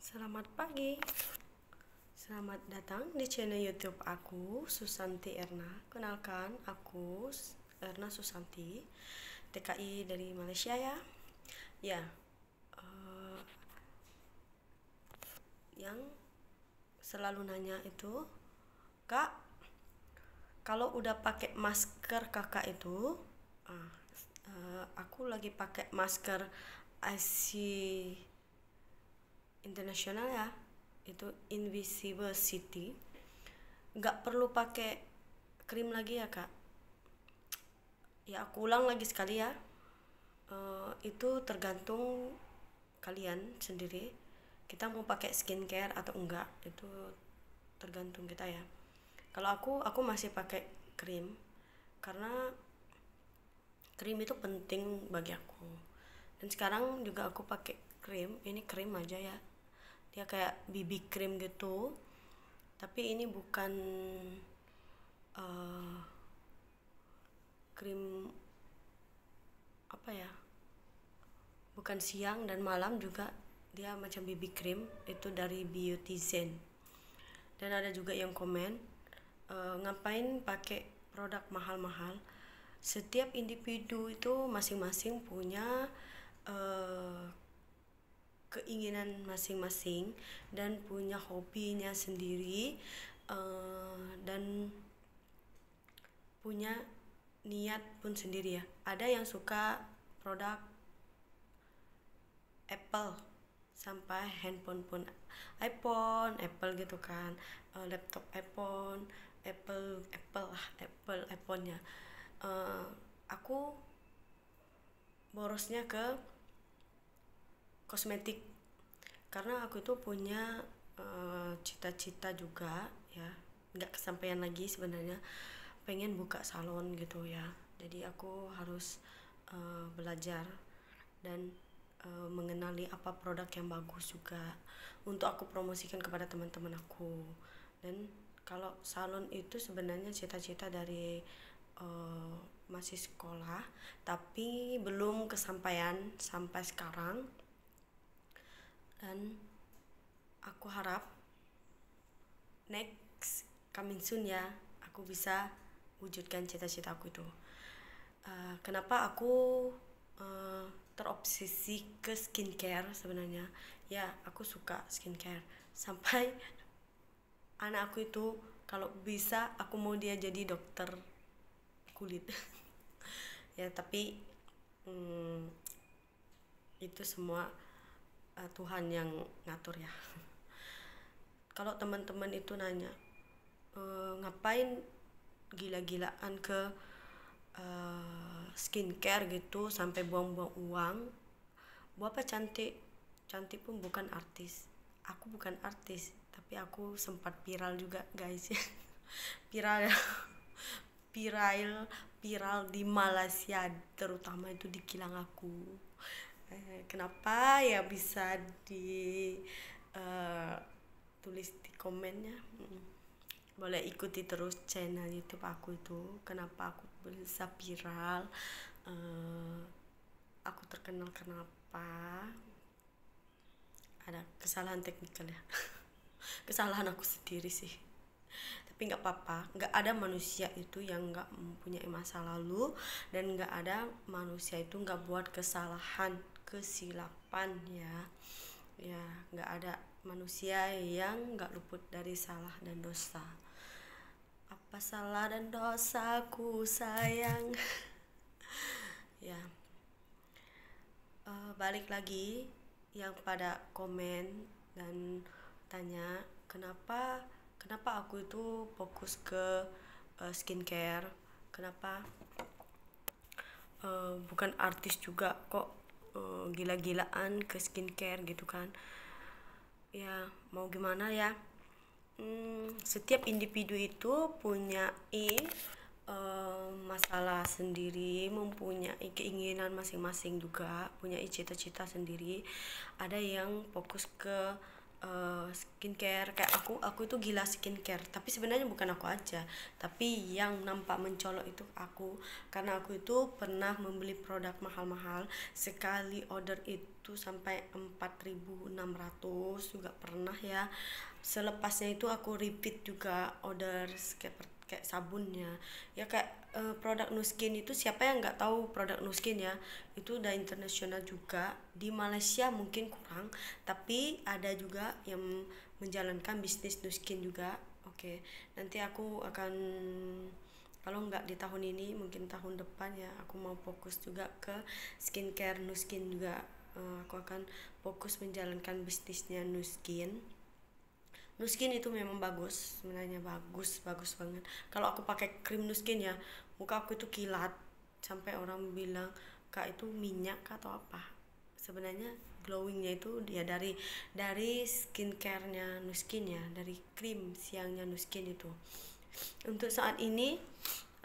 Selamat pagi. Selamat datang di channel YouTube aku, Susanti Erna. Kenalkan, aku Erna Susanti, TKI dari Malaysia ya. Ya, uh, yang selalu nanya itu, Kak, kalau udah pakai masker kakak itu, uh, uh, aku lagi pakai masker IC internasional ya itu invisible city. Nggak perlu pakai krim lagi ya kak. Ya aku ulang lagi sekali ya. Uh, itu tergantung kalian sendiri kita mau pakai skincare atau enggak itu tergantung kita ya. Kalau aku aku masih pakai krim karena krim itu penting bagi aku. Dan sekarang juga aku pakai krim ini krim aja ya dia kayak BB cream gitu. Tapi ini bukan uh, krim apa ya? Bukan siang dan malam juga dia macam BB cream. Itu dari Beauty Zen. Dan ada juga yang komen uh, ngapain pakai produk mahal-mahal? Setiap individu itu masing-masing punya uh, keinginan masing-masing dan punya hobinya sendiri uh, dan punya niat pun sendiri ya. Ada yang suka produk Apple sampai handphone pun iPhone Apple gitu kan uh, laptop iPhone Apple Apple lah Apple iPhone-nya. Uh, aku borosnya ke kosmetik. Karena aku itu punya eh, cita-cita uh, juga ya. Nggak kesampaian lagi sebenarnya. Pengen buka salon gitu ya. Jadi aku harus uh, belajar dan uh, mengenali apa produk yang bagus juga untuk aku promosikan kepada teman-teman aku. Dan kalau salon itu sebenarnya cita-cita dari uh, masih sekolah tapi belum kesampaian sampai sekarang dan aku harap next coming soon ya aku bisa wujudkan cita-cita aku itu. Uh, kenapa aku uh, terobsesi ke skincare sebenarnya? Ya aku suka skincare. Sampai anak aku itu kalau bisa aku mau dia jadi dokter kulit. Ya tapi hmm, itu semua uh, Tuhan yang ngatur ya. Kalau teman-teman itu nanya e, ngapain gila-gilaan ke uh, skincare gitu sampai buang-buang uang? Buat apa cantik? Cantik pun bukan artis. Aku bukan artis tapi aku sempat viral juga guys. Ya. Viral viral viral di Malaysia terutama itu di kilang aku. Eh, kenapa ya bisa di uh, tulis di komennya? Hmm. boleh ikuti terus channel YouTube aku itu. Kenapa aku bisa viral? Uh, aku terkenal kenapa? Ada kesalahan teknikal ya. Kesalahan aku sendiri sih. Tapi nggak apa-apa. Nggak ada manusia itu yang nggak mempunyai masa lalu dan nggak ada manusia itu nggak buat kesalahan kesilapan ya. Ya nggak ada manusia yang nggak luput dari salah dan dosa. Apa salah dan dosaku sayang? Ya. Uh, balik lagi yang pada komen dan tanya kenapa kenapa aku itu fokus ke uh, skincare? Kenapa uh, bukan artis juga kok uh, gila-gilaan ke skincare gitu kan. Ya mau gimana ya? Hmm, setiap individu itu punya uh, masalah sendiri mempunyai keinginan masing-masing juga punya cita-cita sendiri. Ada yang fokus ke uh, skincare kayak aku aku itu gila skincare. Tapi sebenarnya bukan aku aja tapi yang nampak mencolok itu aku. Karena aku itu pernah membeli produk mahal-mahal sekali order itu sampai 4600 juga pernah ya. Selepasnya itu aku repeat juga order kayak kayak sabunnya. Ya kayak uh, produk Nuskin itu siapa yang nggak tahu produk Nuskin ya? Itu udah internasional juga. Di Malaysia mungkin kurang tapi ada juga yang menjalankan bisnis Nuskin juga. Oke nanti aku akan kalau nggak di tahun ini mungkin tahun depan ya aku mau fokus juga ke skincare Nuskin juga. Uh, aku akan fokus menjalankan bisnisnya Nuskin Nuskin itu memang bagus sebenarnya bagus bagus banget. Kalau aku pakai krim Nuskin ya muka aku itu kilat sampai orang bilang kak itu minyak atau apa? Sebenarnya glowingnya itu dia ya dari dari skincarenya Nuskin ya dari krim siangnya Nuskin itu. Untuk saat ini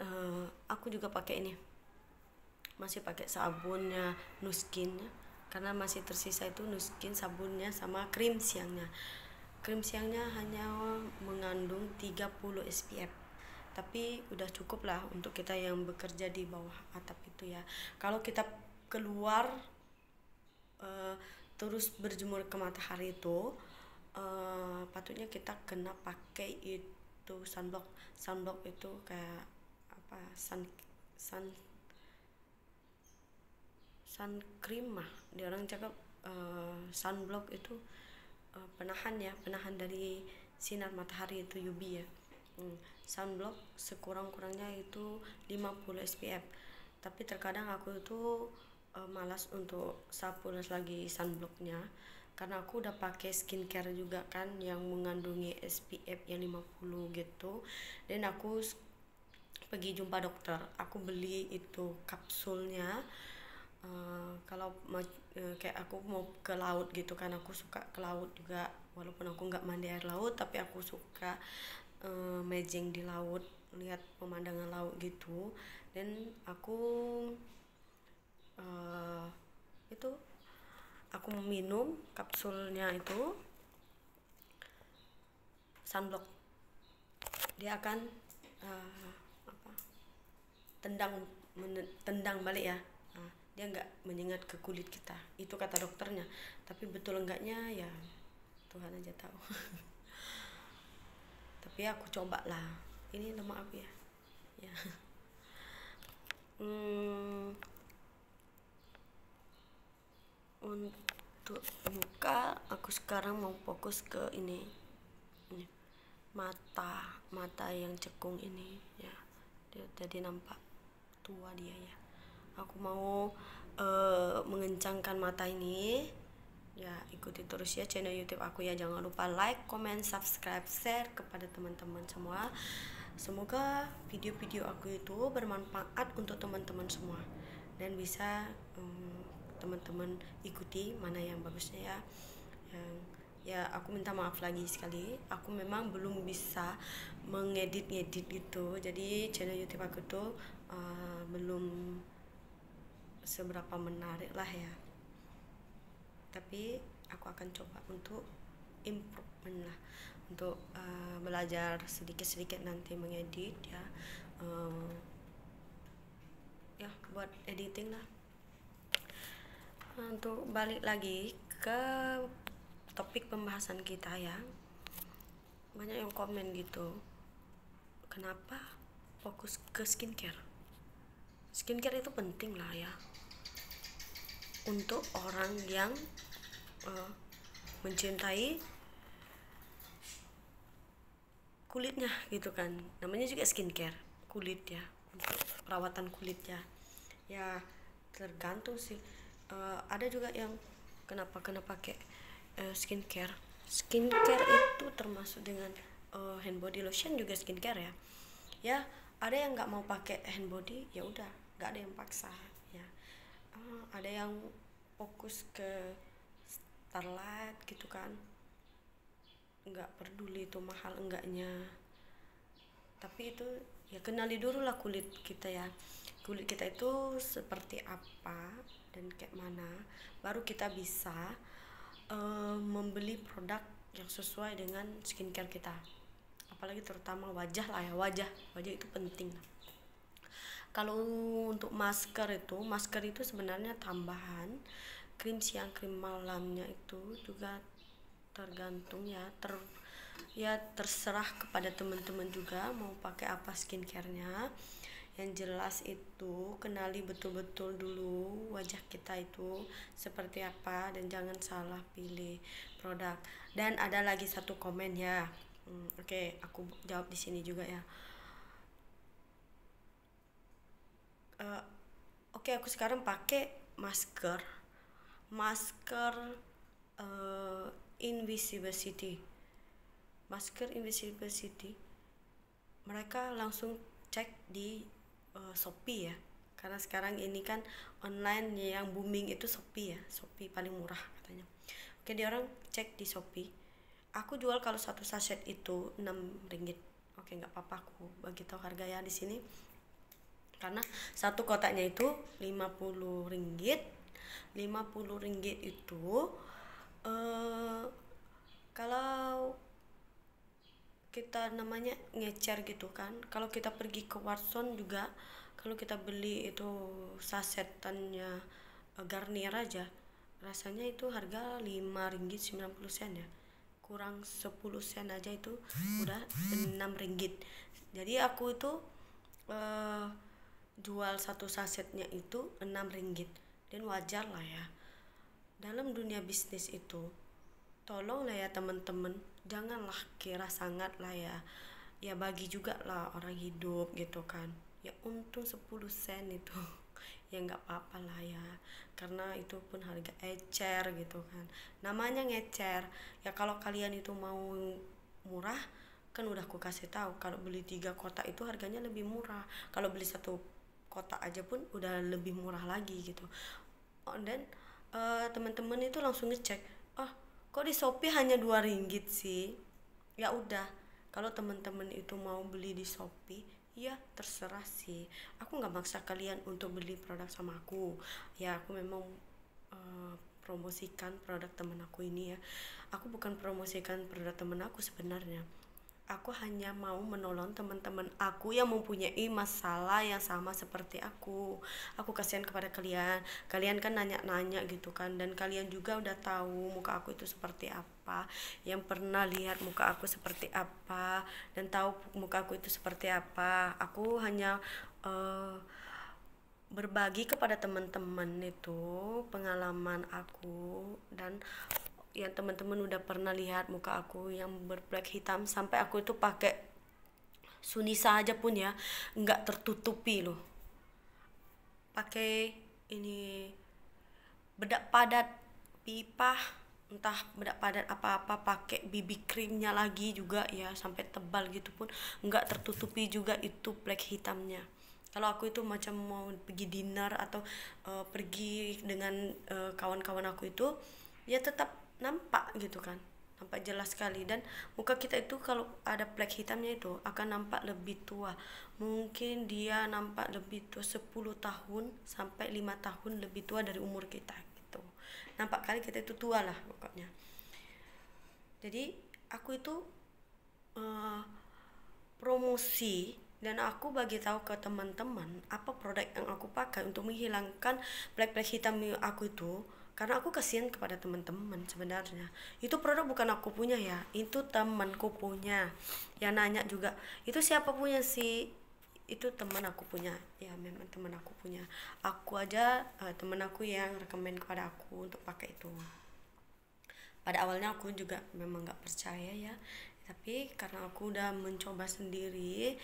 uh, aku juga pakai ini. Masih pakai sabunnya Nuskin karena masih tersisa itu Nuskin sabunnya sama krim siangnya krim siangnya hanya mengandung 30 SPF tapi udah cukup lah untuk kita yang bekerja di bawah atap itu ya. Kalau kita keluar uh, terus berjemur ke matahari itu uh, patutnya kita kena pakai itu sunblock. Sunblock itu kayak apa sun sun sun cream mah. Dia orang cakap uh, sunblock itu uh, penahan ya penahan dari sinar matahari itu UV ya. Hmm. sunblock sekurang-kurangnya itu 50 SPF tapi terkadang aku itu uh, malas untuk sapu lagi sunblocknya karena aku udah pakai skincare juga kan yang mengandungi SPF yang 50 gitu. Dan aku pergi jumpa dokter. Aku beli itu kapsulnya uh, kalau uh, kayak aku mau ke laut gitu kan aku suka ke laut juga. Walaupun aku nggak mandi air laut tapi aku suka uh, mejeng di laut lihat pemandangan laut gitu. Dan aku uh, itu aku minum kapsulnya itu sunblock. Dia akan uh, apa tendang tendang balik ya dia nggak menyengat ke kulit kita. Itu kata dokternya. Tapi betul enggaknya ya Tuhan aja tahu. Tapi aku coba lah. Ini lemak aku ya. Ya. Hmm, untuk muka aku sekarang mau fokus ke ini, ini. Mata. Mata yang cekung ini ya. Dia jadi nampak tua dia ya aku mau uh, mengencangkan mata ini ya ikuti terus ya channel YouTube aku ya jangan lupa like, comment, subscribe, share kepada teman-teman semua. Semoga video-video aku itu bermanfaat untuk teman-teman semua dan bisa um, teman-teman ikuti mana yang bagusnya ya. Yang ya aku minta maaf lagi sekali. Aku memang belum bisa mengedit-ngedit gitu. Jadi channel YouTube aku tuh uh, belum seberapa menarik lah ya. Tapi aku akan coba untuk improvement lah. Untuk uh, belajar sedikit-sedikit nanti mengedit ya. Uh, ya buat editing lah. Untuk balik lagi ke topik pembahasan kita ya. Banyak yang komen gitu. Kenapa fokus ke skincare skincare itu penting lah ya. Untuk orang yang uh, mencintai kulitnya gitu kan. Namanya juga skincare kulit ya. Untuk perawatan kulit ya ya tergantung sih. Uh, ada juga yang kenapa kena pakai uh, skincare. Skincare itu termasuk dengan uh, hand body lotion juga skincare ya. Ya ada yang nggak mau pakai hand body ya udah nggak ada yang paksa uh, ada yang fokus ke starlight gitu kan. Nggak peduli itu mahal enggaknya. Tapi itu ya kenali dulu lah kulit kita ya. Kulit kita itu seperti apa dan kayak mana baru kita bisa uh, membeli produk yang sesuai dengan skincare kita. Apalagi terutama wajah lah ya. Wajah wajah itu penting kalau untuk masker itu masker itu sebenarnya tambahan. Krim siang krim malamnya itu juga tergantung ya ter ya terserah kepada teman-teman juga mau pakai apa skincarenya. Yang jelas itu kenali betul-betul dulu wajah kita itu seperti apa dan jangan salah pilih produk. Dan ada lagi satu komen ya. Hmm, oke okay, aku jawab di sini juga ya uh, oke okay, aku sekarang pakai masker. Masker uh, invisibility masker invisibility mereka langsung cek di uh, Shopee ya. Karena sekarang ini kan online yang booming itu Shopee ya. Shopee paling murah katanya. Oke dia orang cek di Shopee. Aku jual kalau satu sachet itu 6 ringgit. Oke nggak apa-apa aku bagi tahu harga ya di sini karena satu kotaknya itu 50 ringgit. 50 ringgit itu uh, kalau kita namanya ngecer gitu kan kalau kita pergi ke Watson juga kalau kita beli itu sasetannya uh, Garnier aja rasanya itu harga 5 ringgit 90 sen ya. Kurang 10 sen aja itu udah 6 ringgit. Jadi aku itu uh, jual satu sasetnya itu 6 ringgit. Dan wajar lah ya. Dalam dunia bisnis itu tolonglah ya teman-teman. Janganlah kira sangat lah ya. Ya bagi juga lah orang hidup gitu kan. Ya untung 10 sen itu. Ya nggak apa-apa lah ya. Karena itu pun harga ecer gitu kan. Namanya ngecer. Ya kalau kalian itu mau murah kan udah aku kasih tahu. Kalau beli tiga kotak itu harganya lebih murah. Kalau beli satu kotak aja pun udah lebih murah lagi gitu. Oh, dan uh, teman-teman itu langsung ngecek oh kok di shopee hanya dua ringgit sih? Ya udah kalau teman-teman itu mau beli di shopee ya terserah sih. Aku nggak maksa kalian untuk beli produk sama aku. Ya aku memang uh, promosikan produk teman aku ini ya. Aku bukan promosikan produk teman aku sebenarnya aku hanya mau menolong teman-teman aku yang mempunyai masalah yang sama seperti aku. Aku kasihan kepada kalian. Kalian kan nanya-nanya gitu kan. Dan kalian juga udah tahu muka aku itu seperti apa. Yang pernah lihat muka aku seperti apa. Dan tahu muka aku itu seperti apa. Aku hanya uh, berbagi kepada teman-teman itu pengalaman aku. Dan yang teman-teman udah pernah lihat muka aku yang berplek hitam. Sampai aku itu pakai sunisa aja pun ya nggak tertutupi loh. Pakai ini bedak padat pipa entah bedak padat apa-apa pakai BB krimnya lagi juga ya sampai tebal gitu pun nggak tertutupi juga itu plek hitamnya. Kalau aku itu macam mau pergi dinner atau uh, pergi dengan uh, kawan-kawan aku itu ya tetap nampak gitu kan nampak jelas sekali. Dan muka kita itu kalau ada plek hitamnya itu akan nampak lebih tua. Mungkin dia nampak lebih tua 10 tahun sampai lima tahun lebih tua dari umur kita gitu. Nampak kali kita itu tua lah pokoknya. Jadi aku itu uh, promosi dan aku bagi tahu ke teman-teman apa produk yang aku pakai untuk menghilangkan plek-plek hitam aku itu karena aku kasihan kepada teman-teman sebenarnya. Itu produk bukan aku punya ya itu temanku punya. Yang nanya juga itu siapa punya sih? Itu teman aku punya. Ya memang teman aku punya. Aku aja uh, teman aku yang rekomend kepada aku untuk pakai itu. Pada awalnya aku juga memang nggak percaya ya. Tapi karena aku udah mencoba sendiri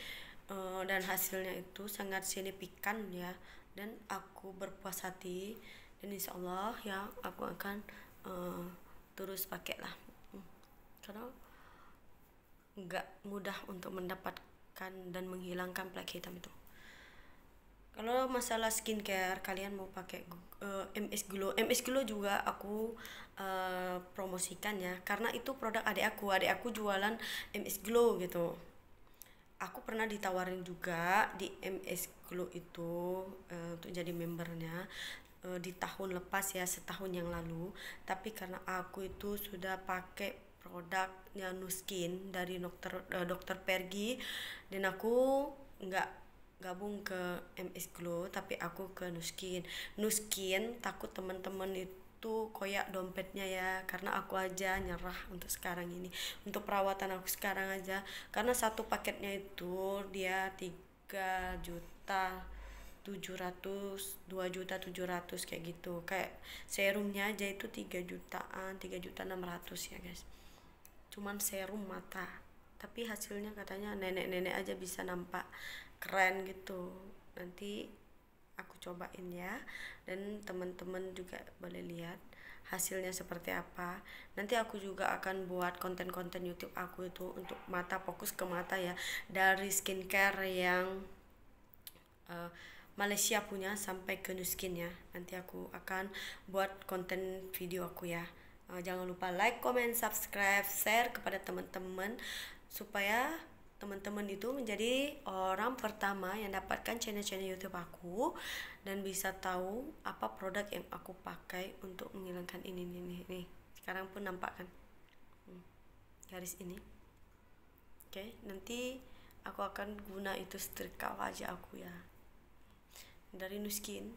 uh, dan hasilnya itu sangat signifikan ya dan aku berpuas hati dan insya Allah ya aku akan uh, terus pakai lah. Hmm. karena nggak mudah untuk mendapatkan dan menghilangkan plek hitam itu. Kalau masalah skincare kalian mau pakai uh, eh, MS Glow. MS Glow juga aku uh, promosikan ya. Karena itu produk adik aku. Adik aku jualan MS Glow gitu. Aku pernah ditawarin juga di MS Glow itu uh, untuk jadi membernya uh, di tahun lepas ya setahun yang lalu. Tapi karena aku itu sudah pakai produknya Nuskin dari dokter uh, dokter Pergi dan aku nggak gabung ke MS Glow tapi aku ke Nuskin Nuskin takut teman-teman itu tuh koyak dompetnya ya karena aku aja nyerah untuk sekarang ini. Untuk perawatan aku sekarang aja. Karena satu paketnya itu dia 3 juta 700 2 juta 700 kayak gitu. Kayak serumnya aja itu 3 jutaan 3 juta 600 ya guys. Cuman serum mata. Tapi hasilnya katanya nenek-nenek aja bisa nampak keren gitu. Nanti aku cobain ya. Dan teman-teman juga boleh lihat hasilnya seperti apa. Nanti aku juga akan buat konten-konten YouTube aku itu untuk mata fokus ke mata ya. Dari skincare yang uh, Malaysia punya sampai ke Nuskin ya. Nanti aku akan buat konten video aku ya. Uh, jangan lupa like comment subscribe share kepada teman-teman supaya teman-teman itu menjadi orang pertama yang dapatkan channel-channel YouTube aku dan bisa tahu apa produk yang aku pakai untuk menghilangkan ini ini ini sekarang pun nampak kan? Hmm, garis ini. Oke okay, nanti aku akan guna itu setrika wajah aku ya dari Nuskin.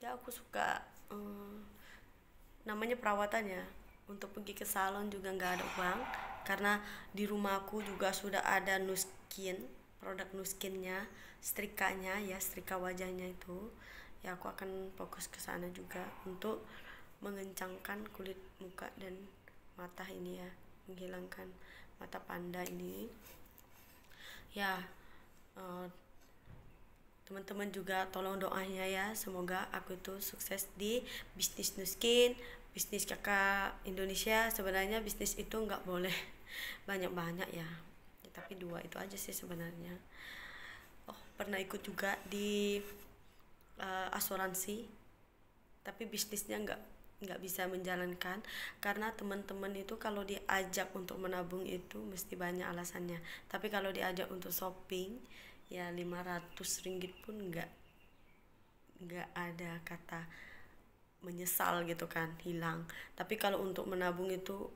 Ya aku suka um, namanya perawatannya untuk pergi ke salon juga nggak ada uang karena di rumahku juga sudah ada nuskin produk nuskinnya setrikanya ya setrika wajahnya itu. Ya aku akan fokus ke sana juga untuk mengencangkan kulit muka dan mata ini ya menghilangkan mata panda ini. Ya uh, teman-teman juga tolong doanya ya. Semoga aku itu sukses di bisnis nuskin bisnis kakak Indonesia. Sebenarnya bisnis itu nggak boleh banyak-banyak ya. tapi dua itu aja sih sebenarnya. Oh pernah ikut juga di uh, asuransi tapi bisnisnya nggak nggak bisa menjalankan. Karena teman-teman itu kalau diajak untuk menabung itu mesti banyak alasannya. Tapi kalau diajak untuk shopping ya 500 ringgit pun nggak nggak ada kata menyesal gitu kan hilang. Tapi kalau untuk menabung itu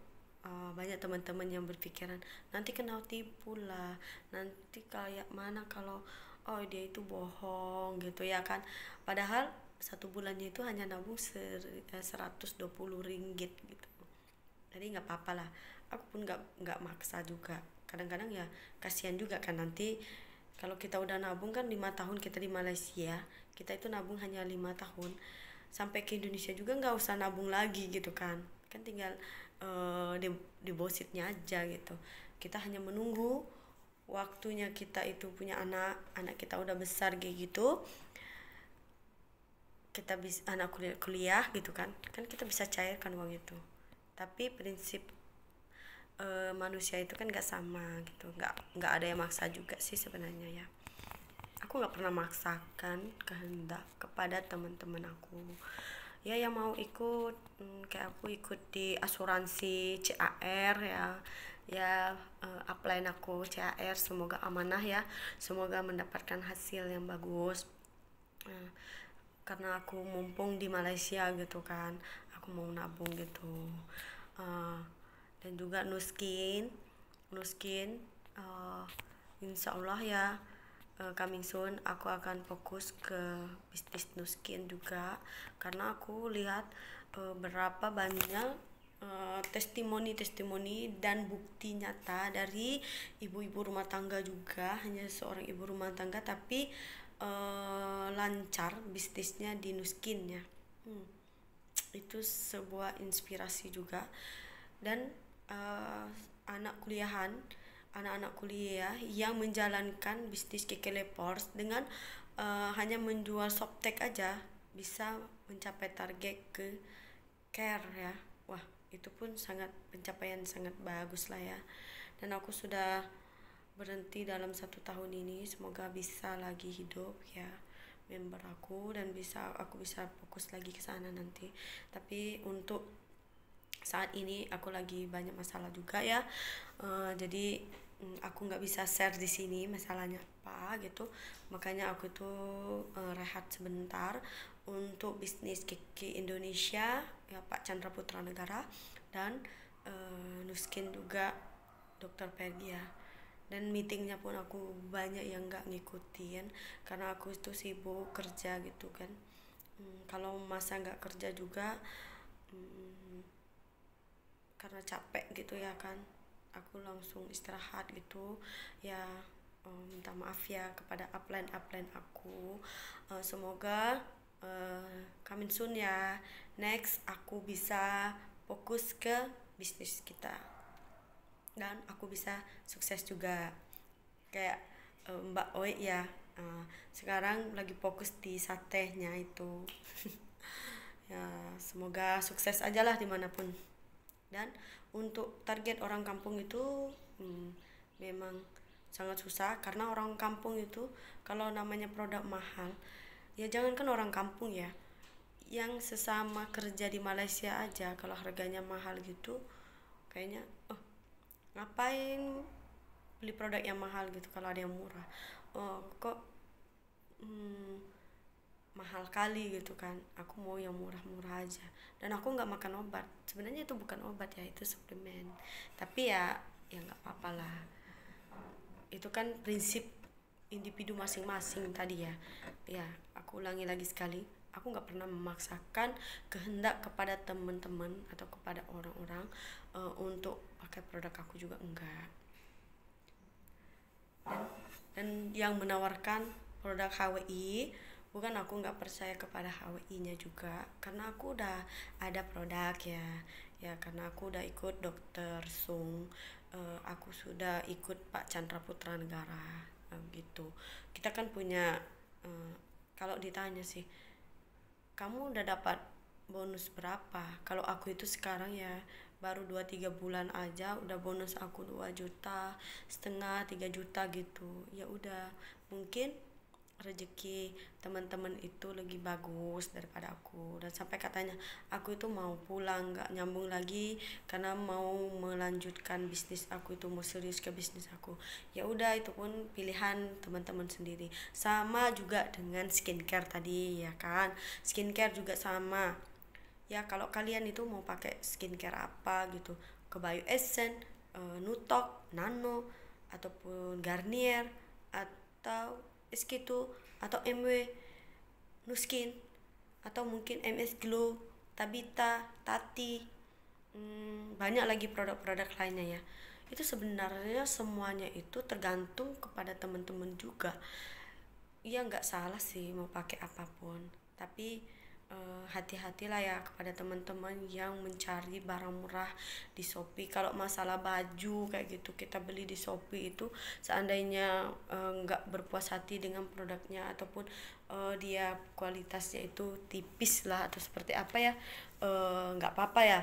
uh, banyak teman-teman yang berpikiran nanti kena tipu lah nanti kayak mana kalau oh dia itu bohong gitu ya kan. Padahal satu bulannya itu hanya nabung ser 120 eh, ringgit gitu. Jadi nggak apa-apa lah. Aku pun nggak nggak maksa juga. Kadang-kadang ya kasihan juga kan nanti kalau kita udah nabung kan lima tahun kita di Malaysia kita itu nabung hanya lima tahun. Sampai ke Indonesia juga nggak usah nabung lagi gitu kan. Kan tinggal uh, depositnya aja gitu. Kita hanya menunggu waktunya kita itu punya anak anak kita udah besar kayak gitu kita bisa anak kuliah, kuliah gitu kan. Kan kita bisa cairkan uang itu. Tapi prinsip uh, manusia itu kan nggak sama gitu. Nggak nggak ada yang maksa juga sih sebenarnya ya. Aku nggak pernah maksakan kehendak kepada teman-teman aku. Ya yang mau ikut hmm, kayak aku ikut di asuransi CAR ya. Ya uh, apply aku CAR semoga amanah ya. Semoga mendapatkan hasil yang bagus. Uh, karena aku mumpung di Malaysia gitu kan aku mau nabung gitu. Uh, dan juga nuskin nuskin uh, insya Allah ya uh, coming soon aku akan fokus ke bisnis nuskin juga. Karena aku lihat uh, berapa banyak testimoni-testimoni dan bukti nyata dari ibu-ibu rumah tangga juga. Hanya seorang ibu rumah tangga tapi uh, lancar bisnisnya di nuskin ya hmm. itu sebuah inspirasi juga. Dan uh, anak kuliahan anak-anak kuliah yang menjalankan bisnis keke lepors dengan uh, hanya menjual softtek aja bisa mencapai target ke care ya. Wah itu pun sangat pencapaian sangat bagus lah ya. Dan aku sudah berhenti dalam satu tahun ini semoga bisa lagi hidup ya member aku dan bisa aku bisa fokus lagi ke sana nanti. Tapi untuk saat ini aku lagi banyak masalah juga ya. Uh, jadi Hmm, aku nggak bisa share di sini masalahnya apa gitu. Makanya aku tuh uh, rehat sebentar untuk bisnis Kiki Indonesia ya Pak Chandra Putra Negara dan uh, Nuskin juga Dokter Pergi ya dan meetingnya pun aku banyak yang nggak ngikutin karena aku itu sibuk kerja gitu kan. Hmm, kalau masa nggak kerja juga karena capek gitu ya kan. Aku langsung istirahat gitu. Ya uh, minta maaf ya kepada upline upline aku. Uh, semoga uh, coming soon ya. Next aku bisa fokus ke bisnis kita. Dan aku bisa sukses juga. Kayak uh, Mbak Oi ya uh, sekarang lagi fokus di satenya itu. Ya semoga sukses aja lah di mana pun dan untuk target orang kampung itu hmm, memang sangat susah. Karena orang kampung itu kalau namanya produk mahal ya jangankan orang kampung ya yang sesama kerja di Malaysia aja kalau harganya mahal gitu kayaknya oh ngapain beli produk yang mahal gitu kalau ada yang murah? Oh kok hmm, mahal kali gitu kan. Aku mau yang murah-murah aja. Dan aku nggak makan obat. Sebenarnya itu bukan obat ya itu suplemen. Tapi ya ya nggak apa-apa lah. Itu kan prinsip individu masing-masing tadi ya. Ya aku ulangi lagi sekali. Aku nggak pernah memaksakan kehendak kepada teman-teman atau kepada orang-orang uh, untuk pakai produk aku juga enggak dan, dan yang menawarkan produk HWI bukan aku nggak percaya kepada HWI-nya juga karena aku udah ada produk ya. Ya karena aku udah ikut dokter Sung uh, aku sudah ikut Pak Chandra Putra Negara uh, gitu. Kita kan punya uh, kalau ditanya sih kamu udah dapat bonus berapa? Kalau aku itu sekarang ya baru 2-3 bulan aja udah bonus aku 2 juta setengah 3 juta gitu. Ya udah mungkin rezeki teman-teman itu lebih bagus daripada aku. Dan sampai katanya aku itu mau pulang nggak nyambung lagi karena mau melanjutkan bisnis aku itu mau serius ke bisnis aku. Ya udah itu pun pilihan teman-teman sendiri. Sama juga dengan skincare tadi ya kan? Skincare juga sama. Ya kalau kalian itu mau pakai skincare apa gitu? Ke Bio Essence, uh, Nutok, Nano ataupun Garnier atau SK2 atau MW Nuskin atau mungkin MS Glow, Tabita, Tati, hmm, banyak lagi produk-produk lainnya ya. Itu sebenarnya semuanya itu tergantung kepada teman-teman juga. Iya nggak salah sih mau pakai apa pun, tapi uh, hati-hatilah ya kepada teman-teman yang mencari barang murah di Shopee. Kalau masalah baju kayak gitu kita beli di Shopee itu seandainya uh, nggak berpuas hati dengan produknya ataupun uh, dia kualitasnya itu tipis lah atau seperti apa ya nggak uh, apa-apa ya.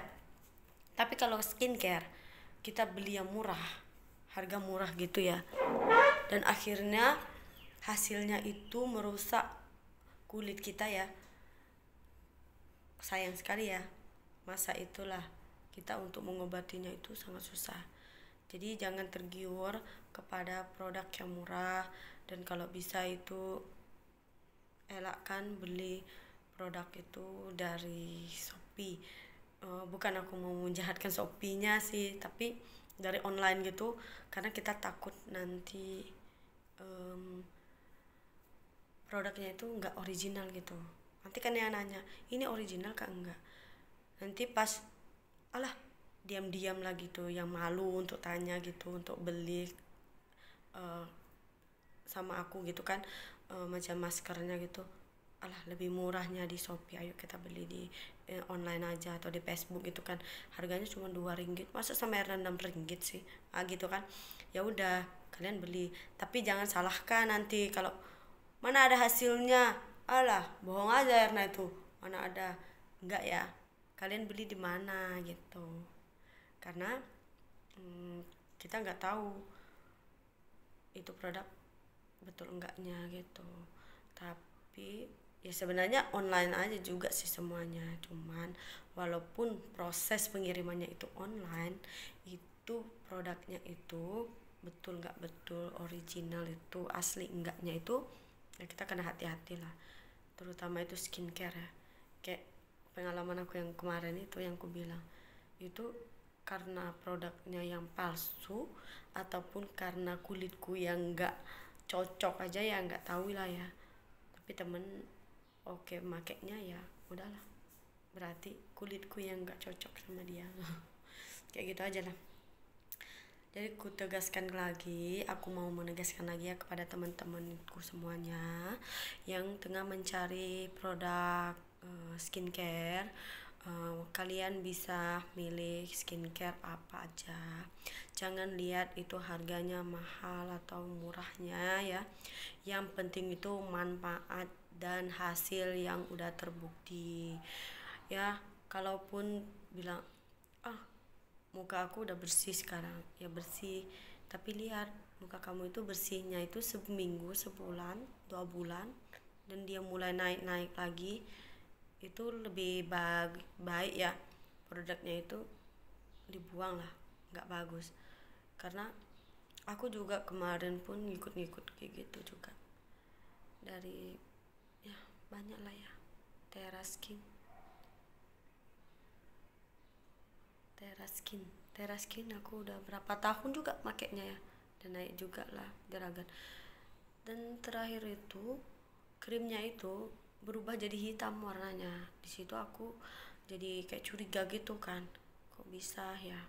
Tapi kalau skincare kita beli yang murah, harga murah gitu ya. Dan akhirnya hasilnya itu merusak kulit kita ya sayang sekali ya masa itulah kita untuk mengobatinya itu sangat susah. Jadi jangan tergiur kepada produk yang murah dan kalau bisa itu elakkan beli produk itu dari Shopee. Uh, bukan aku mau menjahatkan Shopee-nya sih tapi dari online gitu karena kita takut nanti um, produknya itu nggak original gitu nanti kan yang nanya ini original kah enggak? Nanti pas alah diam-diam lagi tuh yang malu untuk tanya gitu untuk beli uh, sama aku gitu kan uh, macam maskernya gitu. Alah lebih murahnya di Shopee. Ayo kita beli di eh, online aja atau di Facebook gitu kan. Harganya cuma dua ringgit. Masa sampai enam ringgit sih? Ah gitu kan. Ya udah kalian beli. Tapi jangan salahkan nanti kalau mana ada hasilnya alah bohong aja Erna itu. Mana ada? Enggak ya. Kalian beli di mana gitu. Karena hmm, kita nggak tahu itu produk betul enggaknya gitu. Tapi ya sebenarnya online aja juga sih semuanya. Cuman walaupun proses pengirimannya itu online itu produknya itu betul nggak betul original itu asli enggaknya itu ya kita kena hati-hati lah. Terutama itu skincare ya. Kayak pengalaman aku yang kemarin itu yang aku bilang itu karena produknya yang palsu ataupun karena kulitku yang enggak cocok aja ya nggak tahu lah ya. Tapi temen oke okay, makainya ya udahlah. Berarti kulitku yang nggak cocok sama dia. Kayak gitu aja lah jadi ku tegaskan lagi aku mau menegaskan lagi ya kepada teman-temanku semuanya yang tengah mencari produk uh, skincare uh, kalian bisa milih skincare apa aja. Jangan lihat itu harganya mahal atau murahnya ya. Yang penting itu manfaat dan hasil yang udah terbukti. Ya kalaupun bilang muka aku udah bersih sekarang. Ya bersih. Tapi lihat muka kamu itu bersihnya itu seminggu sebulan dua bulan dan dia mulai naik naik lagi itu lebih baik baik ya. Produknya itu dibuang lah nggak bagus. Karena aku juga kemarin pun ngikut-ngikut kayak gitu juga. Dari ya banyak lah ya teraskin Teraskin Teraskin aku udah berapa tahun juga makainya ya. Dan naik juga lah jeragan dan terakhir itu krimnya itu berubah jadi hitam warnanya. Di situ aku jadi kayak curiga gitu kan kok bisa ya?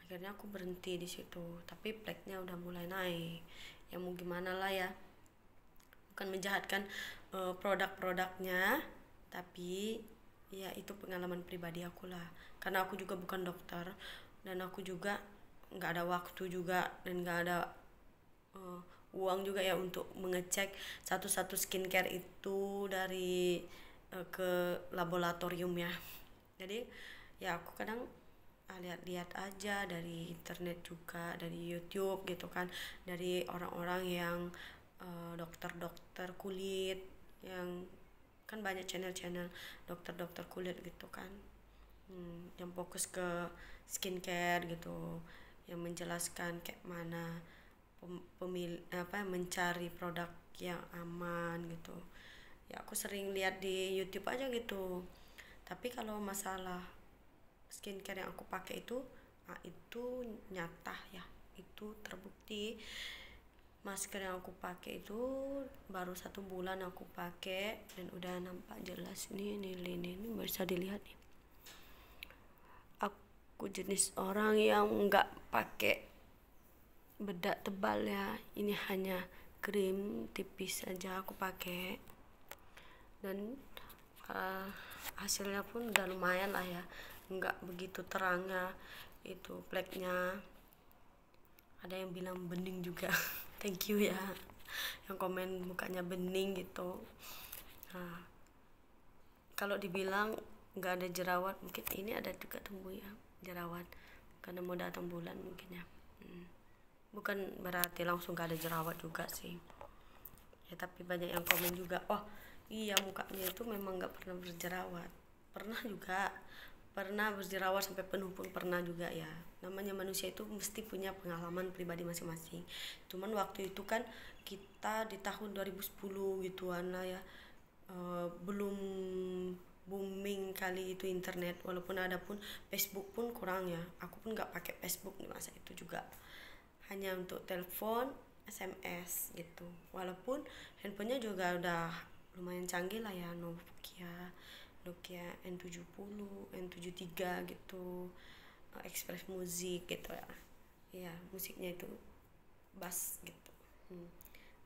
Akhirnya aku berhenti di situ tapi pleknya udah mulai naik. Ya mau gimana lah ya? Bukan menjahatkan uh, produk-produknya tapi ya itu pengalaman pribadi aku lah karena aku juga bukan dokter dan aku juga nggak ada waktu juga dan nggak ada uh, uang juga ya untuk mengecek satu-satu skincare itu dari uh, ke laboratorium ya. Jadi ya aku kadang uh, lihat-lihat aja dari internet juga dari YouTube gitu kan dari orang-orang yang dokter-dokter uh, kulit yang kan banyak channel-channel dokter-dokter kulit gitu kan hmm, yang fokus ke skincare gitu yang menjelaskan kayak mana pemil apa mencari produk yang aman gitu ya aku sering lihat di YouTube aja gitu tapi kalau masalah skincare yang aku pakai itu nah itu nyata ya itu terbukti masker yang aku pakai itu baru satu bulan aku pakai dan udah nampak jelas nih ini ini, ini bisa dilihat nih aku jenis orang yang nggak pakai bedak tebal ya. Ini hanya krim tipis saja aku pakai. Dan uh, hasilnya pun udah lumayan lah ya. Nggak begitu terang ya itu pleknya ada yang bilang bening juga. Thank you ya. Yang komen mukanya bening gitu. Nah, kalau dibilang nggak ada jerawat mungkin ini ada juga tumbuh ya jerawat. Karena mau datang bulan mungkin ya. Hmm. bukan berarti langsung gak ada jerawat juga sih. Ya tapi banyak yang komen juga oh iya mukanya itu memang nggak pernah berjerawat. Pernah juga. Pernah berjerawat sampai penuh pun pernah juga ya. Namanya manusia itu mesti punya pengalaman pribadi masing-masing. Cuman waktu itu kan kita di tahun 2010 gituan lah ya uh, belum booming kali itu internet. Walaupun ada pun Facebook pun kurang ya. Aku pun nggak pakai Facebook di masa itu juga. Hanya untuk telepon SMS gitu. Walaupun handphonenya juga udah lumayan canggih lah ya Nokia Nokia N70 N73 gitu. Express Music gitu ya. Ya musiknya itu bass gitu. Hmm.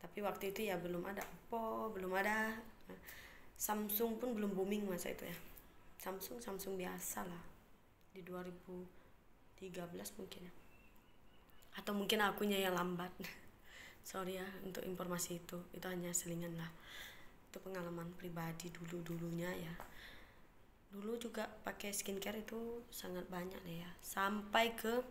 tapi waktu itu ya belum ada Oppo belum ada Samsung pun belum booming masa itu ya. Samsung Samsung biasa lah. Di 2013 mungkin ya. Atau mungkin akunya yang lambat. Sorry ya untuk informasi itu. Itu hanya selingan lah. Itu pengalaman pribadi dulu dulunya ya. Dulu juga pakai skincare itu sangat banyak deh ya. Sampai ke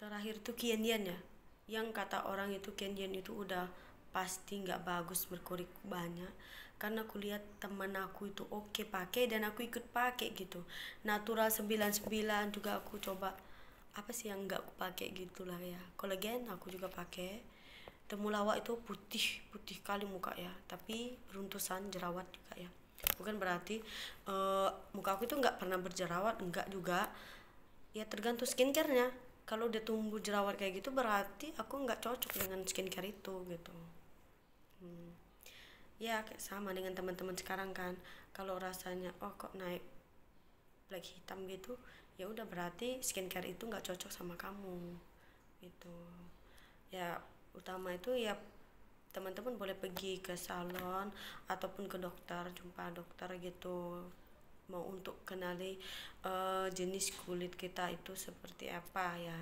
terakhir tuh Kian ya. Yang kata orang itu Kian itu udah pasti nggak bagus berkurik banyak karena aku lihat teman aku itu oke okay pakai dan aku ikut pakai gitu. Natural 99 juga aku coba apa sih yang nggak aku pakai gitulah ya. Kolagen aku juga pakai. Temulawak itu putih putih kali muka ya. Tapi beruntusan jerawat juga ya. Bukan berarti uh, muka aku itu nggak pernah berjerawat enggak juga. Ya tergantung skincarenya. Kalau dia tumbuh jerawat kayak gitu berarti aku nggak cocok dengan skincare itu gitu. Hmm. Ya kayak sama dengan teman-teman sekarang kan. Kalau rasanya oh kok naik black hitam gitu? Ya udah berarti skincare itu nggak cocok sama kamu itu ya utama itu ya teman-teman boleh pergi ke salon ataupun ke dokter jumpa dokter gitu. Mau untuk kenali uh, jenis kulit kita itu seperti apa ya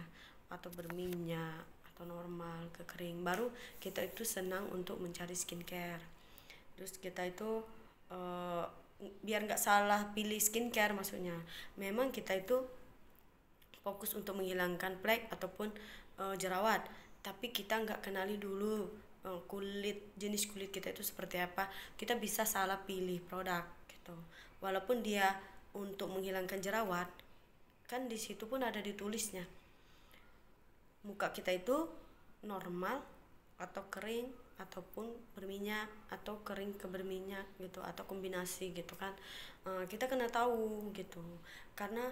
atau berminyak atau normal ke kering. Baru kita itu senang untuk mencari skincare terus kita itu uh, biar nggak salah pilih skincare maksudnya. Memang kita itu fokus untuk menghilangkan plek ataupun uh, jerawat. Tapi kita nggak kenali dulu uh, kulit jenis kulit kita itu seperti apa. Kita bisa salah pilih produk gitu. Walaupun dia untuk menghilangkan jerawat kan di situ pun ada ditulisnya. Muka kita itu normal atau kering ataupun berminyak atau kering ke berminyak gitu atau kombinasi gitu kan. Uh, kita kena tahu gitu. Karena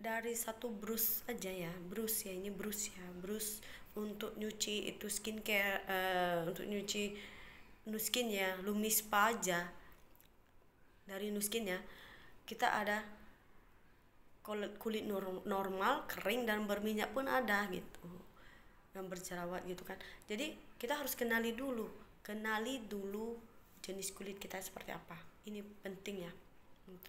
dari satu brush aja ya brush ya ini brush ya. Brush untuk nyuci itu skincare uh, untuk nyuci nuskin ya lumis spa aja. Dari nuskin ya kita ada kulit normal kering dan berminyak pun ada gitu. Dan berjerawat gitu kan. Jadi kita harus kenali dulu. Kenali dulu jenis kulit kita seperti apa. Ini penting ya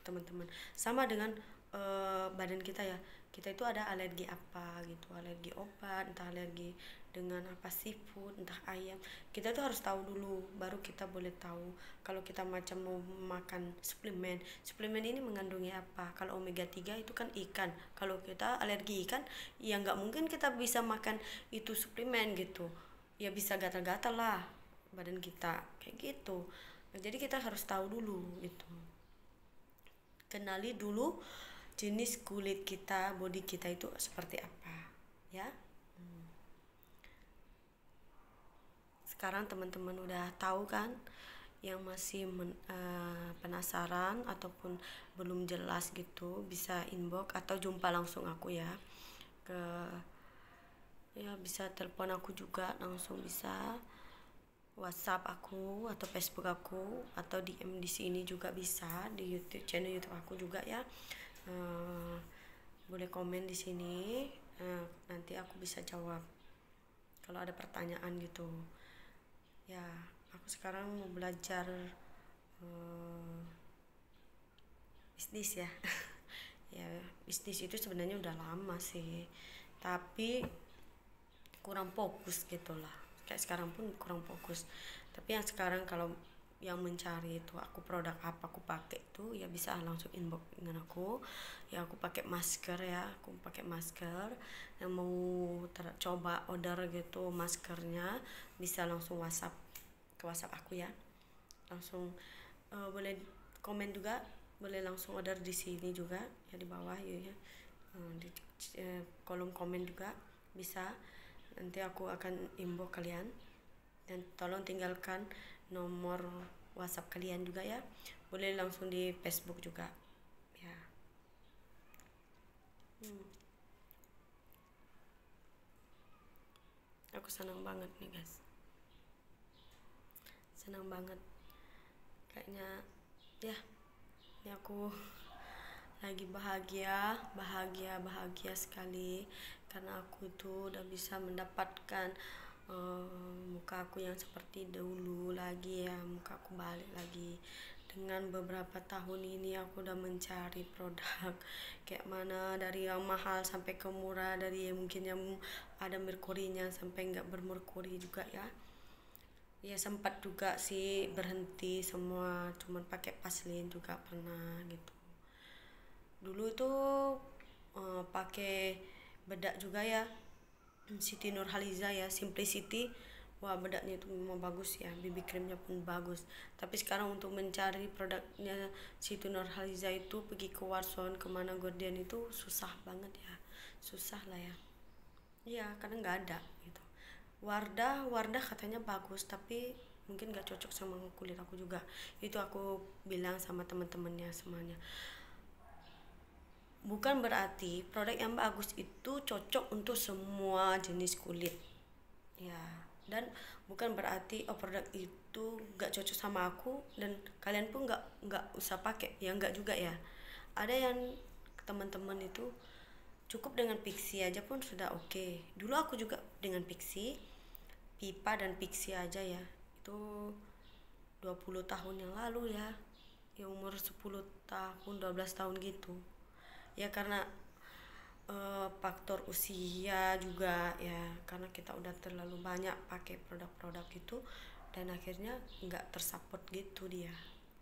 teman-teman. Sama dengan uh, badan kita ya. Kita itu ada alergi apa gitu. Alergi obat entah alergi dengan apa seafood entah ayam. Kita tuh harus tahu dulu baru kita boleh tahu. Kalau kita macam mau makan suplemen suplemen ini mengandungi apa? Kalau omega 3 itu kan ikan. Kalau kita alergi ikan ya nggak mungkin kita bisa makan itu suplemen gitu ya bisa gatal-gatal lah badan kita kayak gitu. Jadi kita harus tahu dulu gitu. Kenali dulu jenis kulit kita body kita itu seperti apa ya. Hmm. sekarang teman-teman udah tahu kan yang masih men, uh, penasaran ataupun belum jelas gitu bisa inbox atau jumpa langsung aku ya ke ya bisa telepon aku juga langsung bisa. WhatsApp aku atau Facebook aku atau DM di sini juga bisa di YouTube channel YouTube aku juga ya. Uh, boleh komen di sini. Uh, nanti aku bisa jawab kalau ada pertanyaan gitu. Ya aku sekarang mau belajar uh, bisnis ya. Ya bisnis itu sebenarnya udah lama sih. Tapi kurang fokus gitulah kayak sekarang pun kurang fokus. Tapi yang sekarang kalau yang mencari itu aku produk apa aku pakai itu ya bisa langsung inbox dengan aku. Ya aku pakai masker ya aku pakai masker. Yang mau coba order gitu maskernya bisa langsung WhatsApp ke WhatsApp aku ya. Langsung uh, boleh komen juga boleh langsung order di sini juga ya di bawah ya, ya. Uh, di uh, kolom komen juga bisa nanti aku akan inbox kalian. Dan tolong tinggalkan nomor WhatsApp kalian juga ya. Boleh langsung di Facebook juga. Ya. Hmm. aku senang banget nih guys. Senang banget. Kayaknya ya ini aku lagi bahagia bahagia bahagia sekali karena aku tuh udah bisa mendapatkan uh, muka aku yang seperti dulu lagi ya muka aku balik lagi. Dengan beberapa tahun ini aku udah mencari produk kayak mana dari yang mahal sampai ke murah dari yang mungkin yang ada merkurinya sampai nggak bermerkuri juga ya. Ya sempat juga sih berhenti semua cuman pakai paslin juga pernah gitu. Dulu itu uh, pakai bedak juga ya. Siti Nurhaliza ya Simplicity wah bedaknya itu memang bagus ya BB krimnya pun bagus. Tapi sekarang untuk mencari produknya Siti Nurhaliza itu pergi ke Warson ke mana Gordian itu susah banget ya. Susah lah ya. Iya karena nggak ada gitu. Wardah Wardah katanya bagus tapi mungkin nggak cocok sama kulit aku juga. Itu aku bilang sama teman-temannya semuanya bukan berarti produk yang bagus itu cocok untuk semua jenis kulit. Ya dan bukan berarti oh produk itu gak cocok sama aku dan kalian pun gak nggak usah pakai. Ya nggak juga ya. Ada yang teman-teman itu cukup dengan pixie aja pun sudah oke. Okay. dulu aku juga dengan pixie pipa dan pixie aja ya. Itu 20 tahun yang lalu ya. Ya umur 10 tahun 12 tahun gitu ya karena uh, faktor usia juga ya karena kita udah terlalu banyak pakai produk-produk itu dan akhirnya nggak tersupport gitu dia.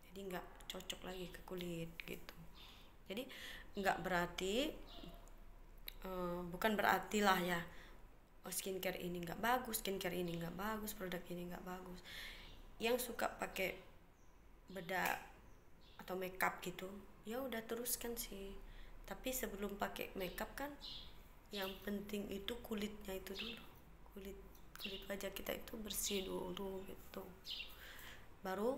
Jadi nggak cocok lagi ke kulit gitu. Jadi nggak berarti uh, bukan berarti lah ya oh, skincare ini nggak bagus skincare ini nggak bagus produk ini nggak bagus. Yang suka pakai bedak atau makeup gitu ya udah teruskan sih tapi sebelum pakai makeup kan yang penting itu kulitnya itu dulu. Kulit kulit wajah kita itu bersih dulu gitu. Baru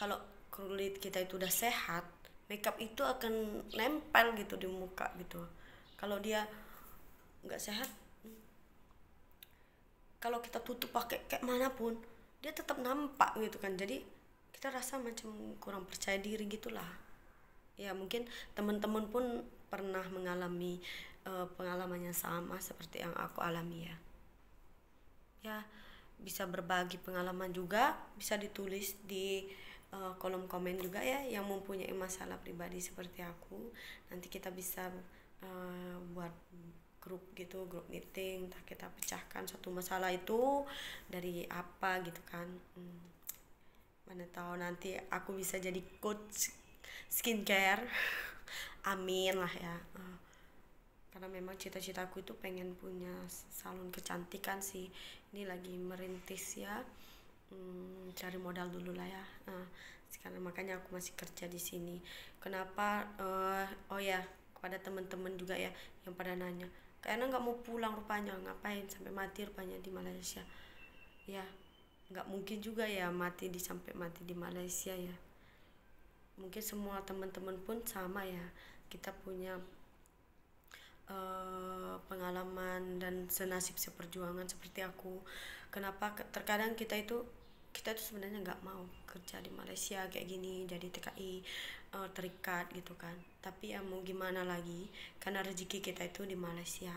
kalau kulit kita itu udah sehat makeup itu akan nempel gitu di muka gitu. Kalau dia nggak sehat kalau kita tutup pakai kayak mana pun dia tetap nampak gitu kan. Jadi kita rasa macam kurang percaya diri gitulah ya mungkin teman-teman pun pernah mengalami uh, pengalaman yang sama seperti yang aku alami ya. Ya bisa berbagi pengalaman juga bisa ditulis di uh, kolom komen juga ya yang mempunyai masalah pribadi seperti aku. Nanti kita bisa uh, buat grup gitu grup meeting kita pecahkan satu masalah itu dari apa gitu kan. Hmm. mana tahu nanti aku bisa jadi coach skincare amin lah ya. Uh, karena memang cita-citaku itu pengen punya salon kecantikan sih. Ini lagi merintis ya. Hmm, cari modal dulu lah ya. Nah, sekarang makanya aku masih kerja di sini. Kenapa? Uh, oh ya kepada teman-teman juga ya yang pada nanya karena nggak mau pulang rupanya? Ngapain? Sampai mati rupanya di Malaysia. Ya nggak mungkin juga ya mati di sampai mati di Malaysia ya mungkin semua teman-teman pun sama ya. Kita punya uh, pengalaman dan senasib seperjuangan seperti aku. Kenapa? Terkadang kita itu kita tuh sebenarnya nggak mau kerja di Malaysia kayak gini jadi TKI uh, eh, terikat gitu kan. Tapi ya mau gimana lagi? Karena rezeki kita itu di Malaysia.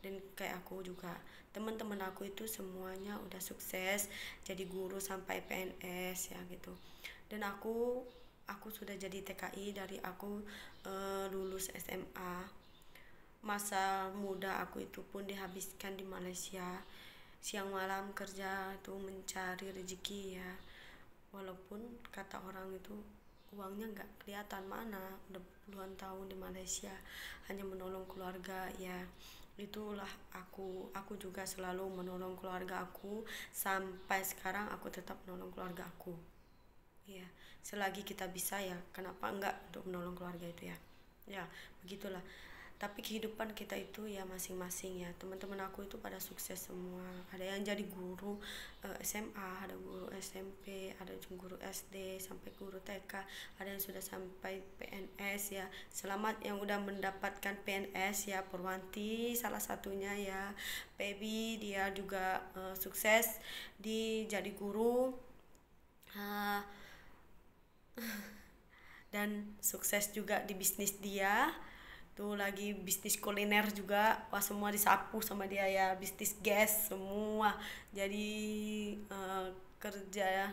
Dan kayak aku juga teman-teman aku itu semuanya udah sukses jadi guru sampai PNS ya gitu. Dan aku aku sudah jadi TKI dari aku uh, lulus SMA masa muda aku itu pun dihabiskan di Malaysia. Siang malam kerja itu mencari rezeki ya. Walaupun kata orang itu uangnya nggak kelihatan mana udah puluhan tahun di Malaysia hanya menolong keluarga ya. Itulah aku aku juga selalu menolong keluarga aku sampai sekarang aku tetap menolong keluarga aku ya selagi kita bisa ya kenapa enggak untuk menolong keluarga itu ya? Ya begitulah. Tapi kehidupan kita itu ya masing-masing ya. Teman-teman aku itu pada sukses semua. Ada yang jadi guru uh, eh, SMA ada guru SMP ada guru SD sampai guru TK ada yang sudah sampai PNS ya. Selamat yang udah mendapatkan PNS ya Purwanti salah satunya ya. Baby dia juga uh, sukses di jadi guru. Uh, dan sukses juga di bisnis dia. Tuh lagi bisnis kuliner juga. Wah semua disapu sama dia ya. Bisnis gas semua. Jadi uh, kerja ya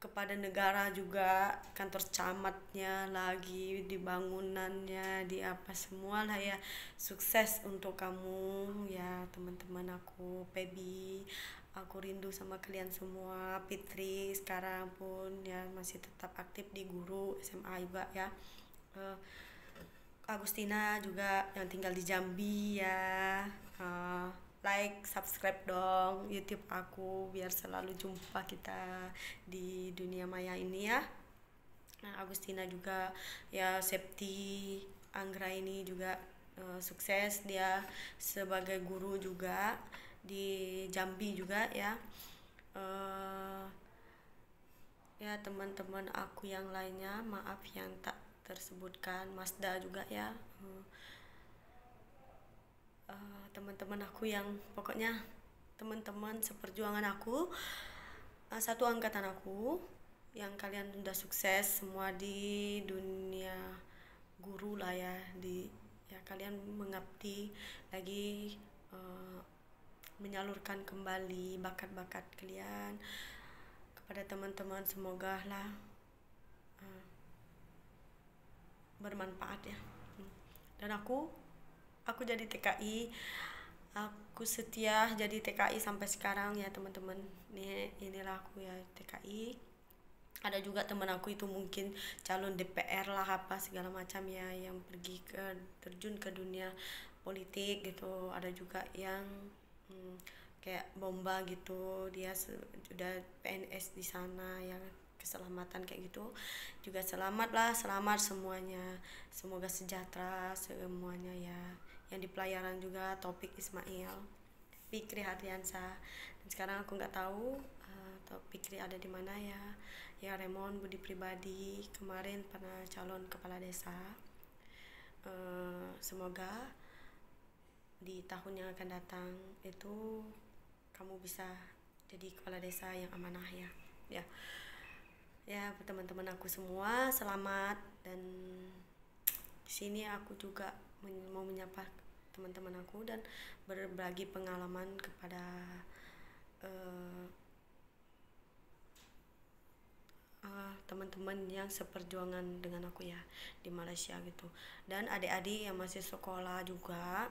kepada negara juga. Kantor camatnya lagi di bangunannya di apa semua lah ya. Sukses untuk kamu ya teman-teman aku Pebi aku rindu sama kalian semua. Fitri sekarang pun ya masih tetap aktif di guru SMA juga ya. Uh, Agustina juga yang tinggal di Jambi ya. Uh, like subscribe dong YouTube aku biar selalu jumpa kita di dunia maya ini ya. Nah Agustina juga ya Septi Anggra ini juga uh, sukses dia sebagai guru juga di Jambi juga ya. Uh, ya teman-teman aku yang lainnya maaf yang tak tersebutkan. Mazda juga ya. Uh, teman-teman aku yang pokoknya teman-teman seperjuangan aku uh, satu angkatan aku yang kalian udah sukses semua di dunia guru lah ya di ya kalian mengabdi lagi uh, menyalurkan kembali bakat-bakat kalian kepada teman-teman. Semoga lah uh, bermanfaat ya. Dan aku aku jadi TKI aku setia jadi TKI sampai sekarang ya teman-teman. Ini inilah aku ya TKI ada juga teman aku itu mungkin calon DPR lah apa segala macam ya yang pergi ke terjun ke dunia politik gitu. Ada juga yang hmm, kayak bomba gitu dia sudah PNS di sana yang keselamatan kayak gitu. Juga selamat lah selamat semuanya. Semoga sejahtera semuanya ya. Yang di pelayaran juga topik Ismail Fikri Hardiansa dan sekarang aku nggak tahu uh, topik Fikri ada di mana ya. Ya Remon Budi Pribadi kemarin pernah calon kepala desa. Uh, semoga di tahun yang akan datang itu kamu bisa jadi kepala desa yang amanah ya. Ya. Ya teman-teman aku semua selamat. Dan di sini aku juga mau menyapa teman-teman aku dan berbagi pengalaman kepada uh, uh, teman-teman yang seperjuangan dengan aku ya di Malaysia gitu. Dan adik-adik yang masih sekolah juga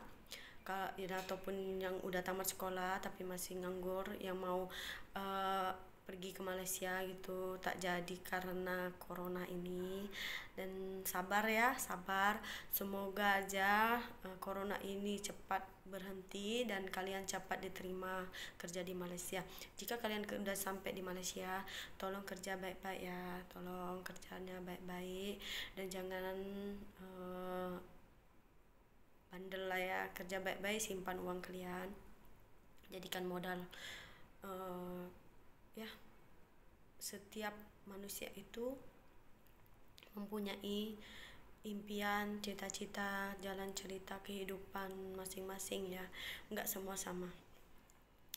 kalau ya, ataupun yang udah tamat sekolah tapi masih nganggur yang mau uh, pergi ke Malaysia gitu tak jadi karena corona ini. Dan sabar ya sabar. Semoga aja uh, corona ini cepat berhenti dan kalian cepat diterima kerja di Malaysia. Jika kalian sudah sampai di Malaysia tolong kerja baik-baik ya. Tolong kerjanya baik-baik. Dan jangan uh, bandel lah ya kerja baik-baik simpan uang kalian jadikan modal uh, ya setiap manusia itu mempunyai impian, cita-cita, jalan cerita kehidupan masing-masing ya. Nggak semua sama.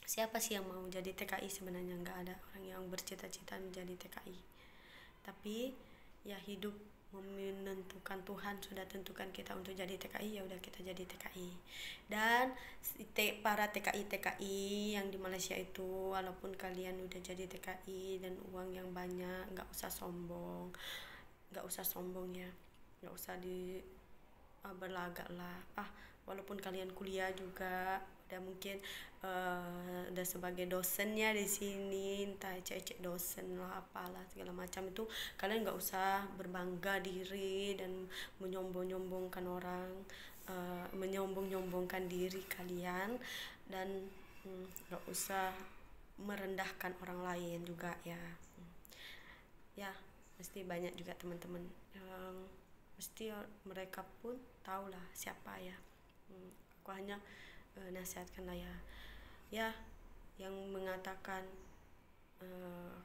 Siapa sih yang mau jadi TKI sebenarnya nggak ada orang yang bercita-cita menjadi TKI. Tapi ya hidup menentukan Tuhan sudah tentukan kita untuk jadi TKI ya udah kita jadi TKI dan para TKI TKI yang di Malaysia itu walaupun kalian udah jadi TKI dan uang yang banyak nggak usah sombong nggak usah sombong ya nggak usah di uh, berlagak lah. Ah walaupun kalian kuliah juga udah mungkin uh, sebagai dosennya di sini entah cek-cek dosen lah apalah segala macam itu kalian nggak usah berbangga diri dan menyombong-nyombongkan orang uh, menyombong-nyombongkan diri kalian dan hmm, nggak hmm, usah merendahkan orang lain juga ya. Ya mesti banyak juga teman-teman yang mesti mereka pun tahulah siapa ya. Hmm, aku hanya uh, nasihatkan lah ya. Ya yang mengatakan uh,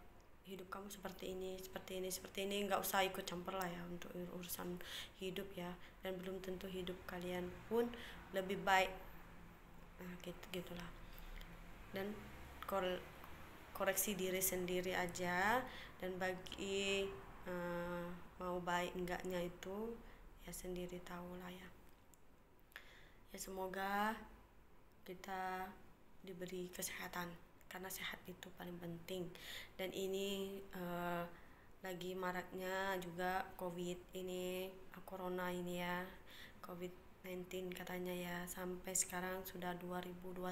hidup kamu seperti ini seperti ini seperti ini nggak usah ikut campur lah ya untuk urusan hidup ya. Dan belum tentu hidup kalian pun lebih baik. Nah gitu gitulah. Dan koreksi diri sendiri aja dan bagi uh, mau baik enggaknya itu ya sendiri tahu lah ya. Ya semoga kita diberi kesehatan karena sehat itu paling penting. Dan ini uh, lagi maraknya juga covid ini uh, corona ini ya covid 19 katanya ya sampai sekarang sudah 2021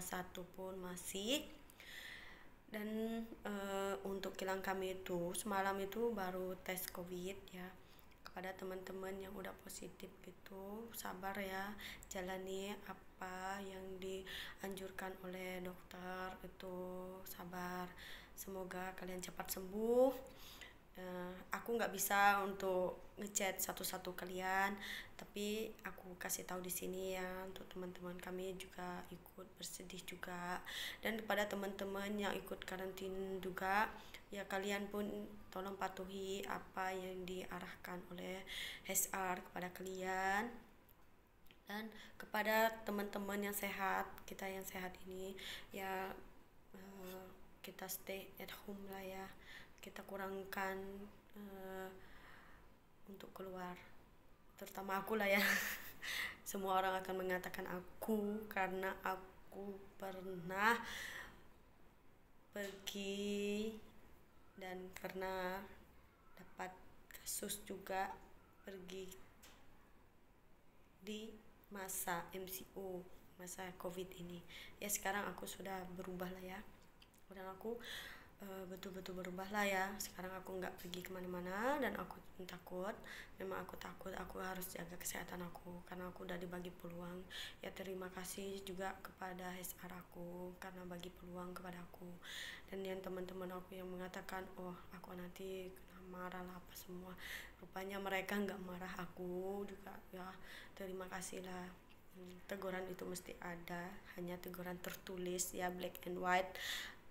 pun masih. Dan uh, untuk kilang kami itu semalam itu baru tes covid ya kepada teman-teman yang udah positif gitu sabar ya jalani apa yang dianjurkan oleh dokter itu sabar. Semoga kalian cepat sembuh. Uh, aku nggak bisa untuk ngechat satu-satu kalian tapi aku kasih tahu di sini ya untuk teman-teman kami juga ikut bersedih juga. Dan kepada teman-teman yang ikut karantin juga ya kalian pun tolong patuhi apa yang diarahkan oleh HR kepada kalian dan kepada teman-teman yang sehat kita yang sehat ini ya uh, kita stay at home lah ya. Kita kurangkan uh, untuk keluar. Terutama aku lah ya. Semua orang akan mengatakan aku karena aku pernah pergi dan pernah dapat kasus juga pergi di masa MCO masa covid ini. Ya sekarang aku sudah berubah lah ya. Dan aku uh, betul-betul berubah lah ya. Sekarang aku nggak pergi ke mana-mana dan aku takut. Memang aku takut aku harus jaga kesehatan aku karena aku udah dibagi peluang. Ya terima kasih juga kepada HR aku karena bagi peluang kepada aku dan yang teman-teman aku yang mengatakan oh aku nanti kena marah lah apa semua. Rupanya mereka nggak marah aku juga ya. Terima kasih lah. Hmm, teguran itu mesti ada hanya teguran tertulis ya black and white.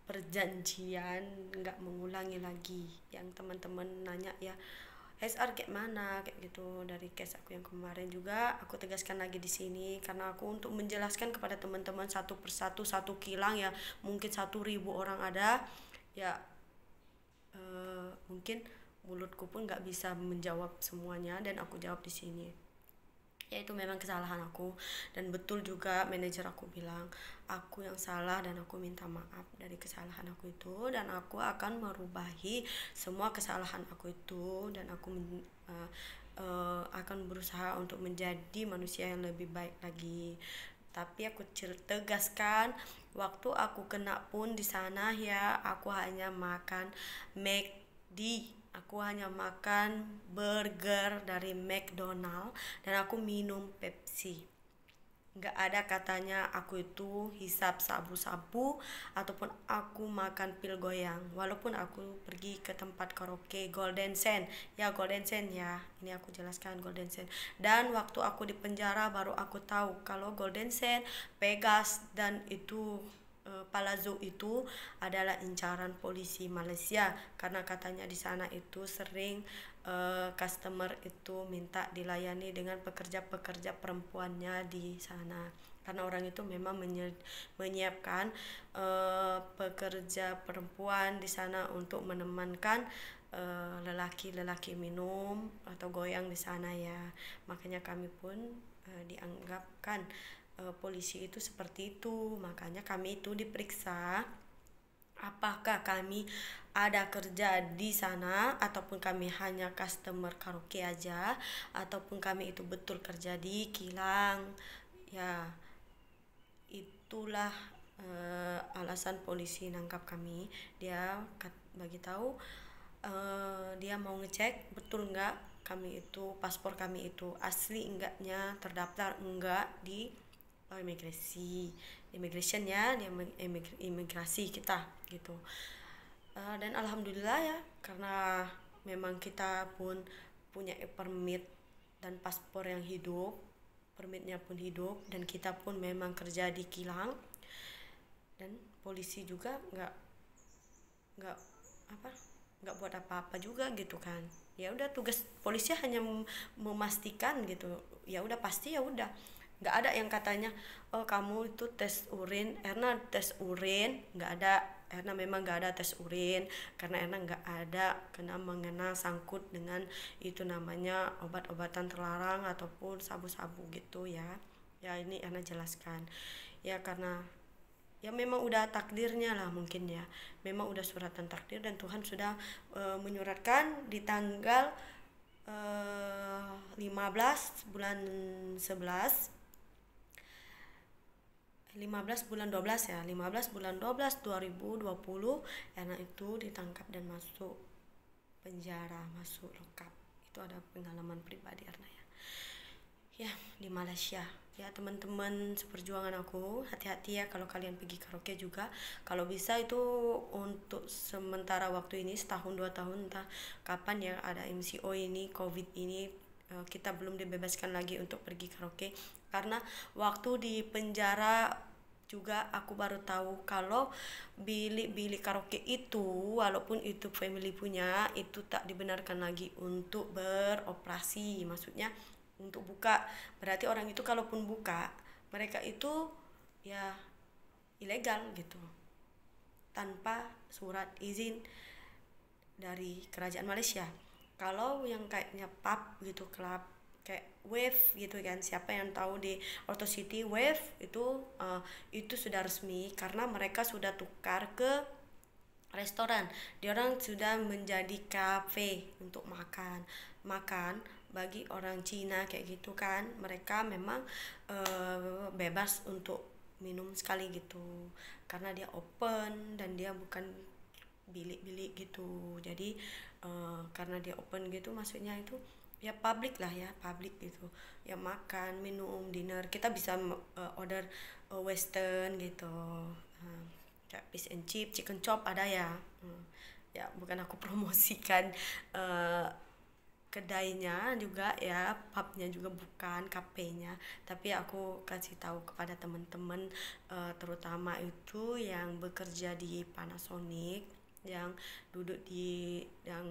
Perjanjian nggak mengulangi lagi. Yang teman-teman nanya ya SR kayak mana kayak gitu. Dari case aku yang kemarin juga aku tegaskan lagi di sini karena aku untuk menjelaskan kepada teman-teman satu persatu satu kilang ya mungkin satu ribu orang ada ya uh, mungkin mulutku pun nggak bisa menjawab semuanya dan aku jawab di sini ya itu memang kesalahan aku. Dan betul juga manajer aku bilang aku yang salah dan aku minta maaf dari kesalahan aku itu. Dan aku akan merubahi semua kesalahan aku itu. Dan aku uh, uh, akan berusaha untuk menjadi manusia yang lebih baik lagi. Tapi aku tegaskan waktu aku kena pun di sana ya aku hanya makan McD aku hanya makan burger dari McDonald dan aku minum Pepsi. Nggak ada katanya aku itu hisap sabu-sabu ataupun aku makan pil goyang. Walaupun aku pergi ke tempat karaoke Golden Sand. Ya Golden Sand ya. Ini aku jelaskan Golden Sand. Dan waktu aku di penjara baru aku tahu kalau Golden Sand Pegas dan itu Palazzo itu adalah incaran polisi Malaysia. Karena katanya di sana itu sering uh, customer itu minta dilayani dengan pekerja-pekerja perempuannya di sana. Karena orang itu memang menyiapkan uh, pekerja perempuan di sana untuk menemankan lelaki-lelaki uh, minum atau goyang di sana ya. Makanya kami pun uh, dianggapkan e, polisi itu seperti itu. Makanya kami itu diperiksa apakah kami ada kerja di sana ataupun kami hanya customer karaoke aja ataupun kami itu betul kerja di kilang. Ya itulah uh, alasan polisi nangkap kami. Dia bagi tahu uh, dia mau ngecek betul nggak kami itu paspor kami itu asli enggaknya terdaftar enggak di oh, imigrasi immigration ya imigrasi kita gitu. Uh, dan alhamdulillah ya karena memang kita pun punya permit dan paspor yang hidup permitnya pun hidup dan kita pun memang kerja di kilang. Dan polisi juga nggak nggak apa nggak buat apa-apa juga gitu kan. Ya udah tugas polisi hanya memastikan gitu. Ya udah pasti ya udah nggak ada yang katanya oh kamu itu tes urin. Erna tes urin nggak ada. Erna memang nggak ada tes urin karena Erna nggak ada kena mengenal sangkut dengan itu namanya obat-obatan terlarang ataupun sabu-sabu gitu ya. Ya ini Erna jelaskan. Ya karena ya memang udah takdirnya lah mungkin ya. Memang udah suratan takdir dan Tuhan sudah e, menyuratkan di tanggal e, 15 bulan 11 15 bulan 12 ya 15 bulan 12 2020 Erna itu ditangkap dan masuk penjara masuk lengkap. Itu ada pengalaman pribadi Erna ya. Ya di Malaysia. Ya teman-teman seperjuangan aku hati-hati ya kalau kalian pergi karaoke juga. Kalau bisa itu untuk sementara waktu ini setahun dua tahun entah kapan ya ada MCO ini covid ini eh, kita belum dibebaskan lagi untuk pergi karaoke. Karena waktu di penjara juga aku baru tahu kalau bilik-bilik karaoke itu walaupun itu family punya itu tak dibenarkan lagi untuk beroperasi. Maksudnya untuk buka. Berarti orang itu kalaupun buka mereka itu ya ilegal gitu. Tanpa surat izin dari kerajaan Malaysia kalau yang kayaknya pub gitu klub kayak Wave gitu kan siapa yang tahu di Auto City Wave itu uh, itu sudah resmi karena mereka sudah tukar ke restoran. Dia orang sudah menjadi cafe untuk makan. Makan bagi orang Cina kayak gitu kan mereka memang uh, bebas untuk minum sekali gitu. Karena dia open dan dia bukan bilik-bilik gitu. Jadi uh, karena dia open gitu maksudnya itu ya public lah ya public gitu. Ya makan minum dinner kita bisa uh, order uh, western gitu. Uh, fish and chip chicken chop ada ya. Uh, ya bukan aku promosikan uh, kedainya juga ya pubnya juga bukan kafenya tapi aku kasih tahu kepada teman-teman uh, terutama itu yang bekerja di Panasonic yang duduk di yang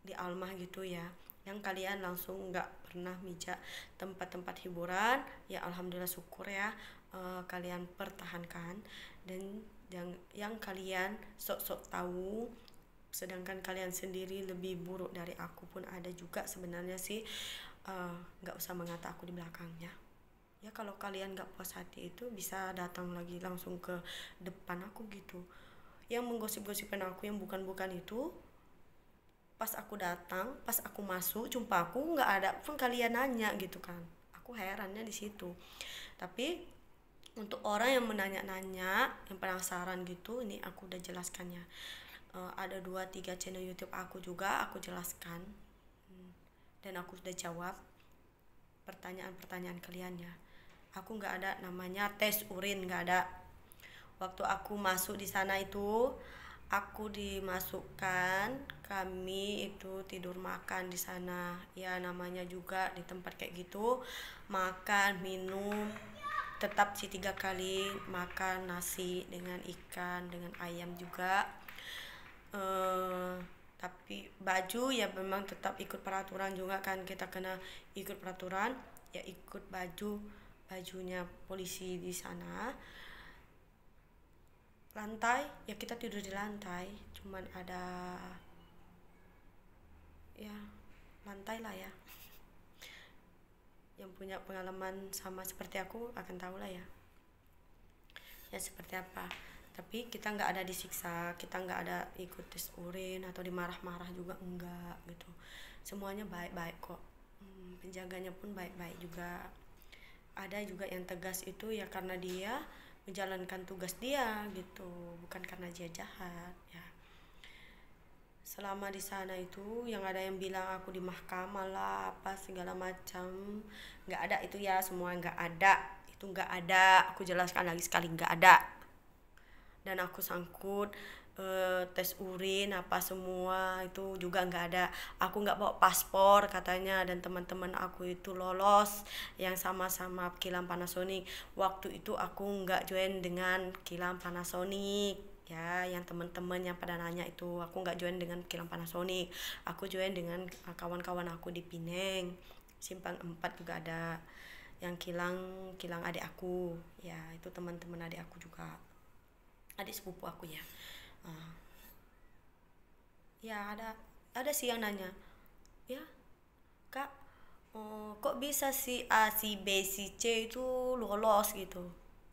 di Almah gitu ya. Yang kalian langsung nggak pernah mijak tempat-tempat hiburan ya alhamdulillah syukur ya uh, kalian pertahankan. Dan yang yang kalian sok-sok tahu sedangkan kalian sendiri lebih buruk dari aku pun ada juga sebenarnya sih eh, nggak uh, usah mengata aku di belakangnya. Ya kalau kalian nggak puas hati itu bisa datang lagi langsung ke depan aku gitu yang menggosip-gosipkan aku yang bukan-bukan itu pas aku datang pas aku masuk jumpa aku nggak ada pun kalian nanya gitu kan. Aku herannya di situ. Tapi untuk orang yang menanya-nanya yang penasaran gitu ini aku udah jelaskannya. Uh, ada dua tiga channel YouTube aku juga aku jelaskan. Hmm, dan aku sudah jawab pertanyaan-pertanyaan kalian ya. Aku nggak ada namanya tes urin nggak ada waktu aku masuk di sana itu aku dimasukkan kami itu tidur makan di sana. Ya namanya juga di tempat kayak gitu makan minum tetap sih tiga kali makan nasi dengan ikan dengan ayam juga. Uh, tapi baju ya memang tetap ikut peraturan juga kan kita kena ikut peraturan ya ikut baju bajunya polisi di sana lantai? Ya kita tidur di lantai. Cuman ada ya lantai lah ya. Yang punya pengalaman sama seperti aku akan tahu lah ya. Ya seperti apa. Tapi kita nggak ada disiksa kita nggak ada ikut tes urin atau dimarah-marah juga enggak gitu. Semuanya baik-baik kok. Hmm, penjaganya pun baik-baik juga. Ada juga yang tegas itu ya karena dia menjalankan tugas dia gitu bukan karena dia jahat ya. Selama di sana itu yang ada yang bilang aku di mahkamah lah apa segala macam nggak ada itu ya semua nggak ada itu nggak ada aku jelaskan lagi sekali nggak ada. Dan aku sangkut uh, tes urin apa semua itu juga nggak ada. Aku nggak bawa paspor katanya dan teman-teman aku itu lolos yang sama-sama kilang Panasonic. Waktu itu aku nggak join dengan kilang Panasonic ya yang teman-teman yang pada nanya itu. Aku nggak join dengan kilang Panasonic. Aku join dengan eh, kawan-kawan aku di Pineng simpang 4 juga ada yang kilang kilang adik aku. Ya itu teman-teman adik aku juga. Adik sepupu aku ya uh, ya ada ada sih yang nanya. Ya kak oh, kok bisa si A si B si C itu lolos gitu?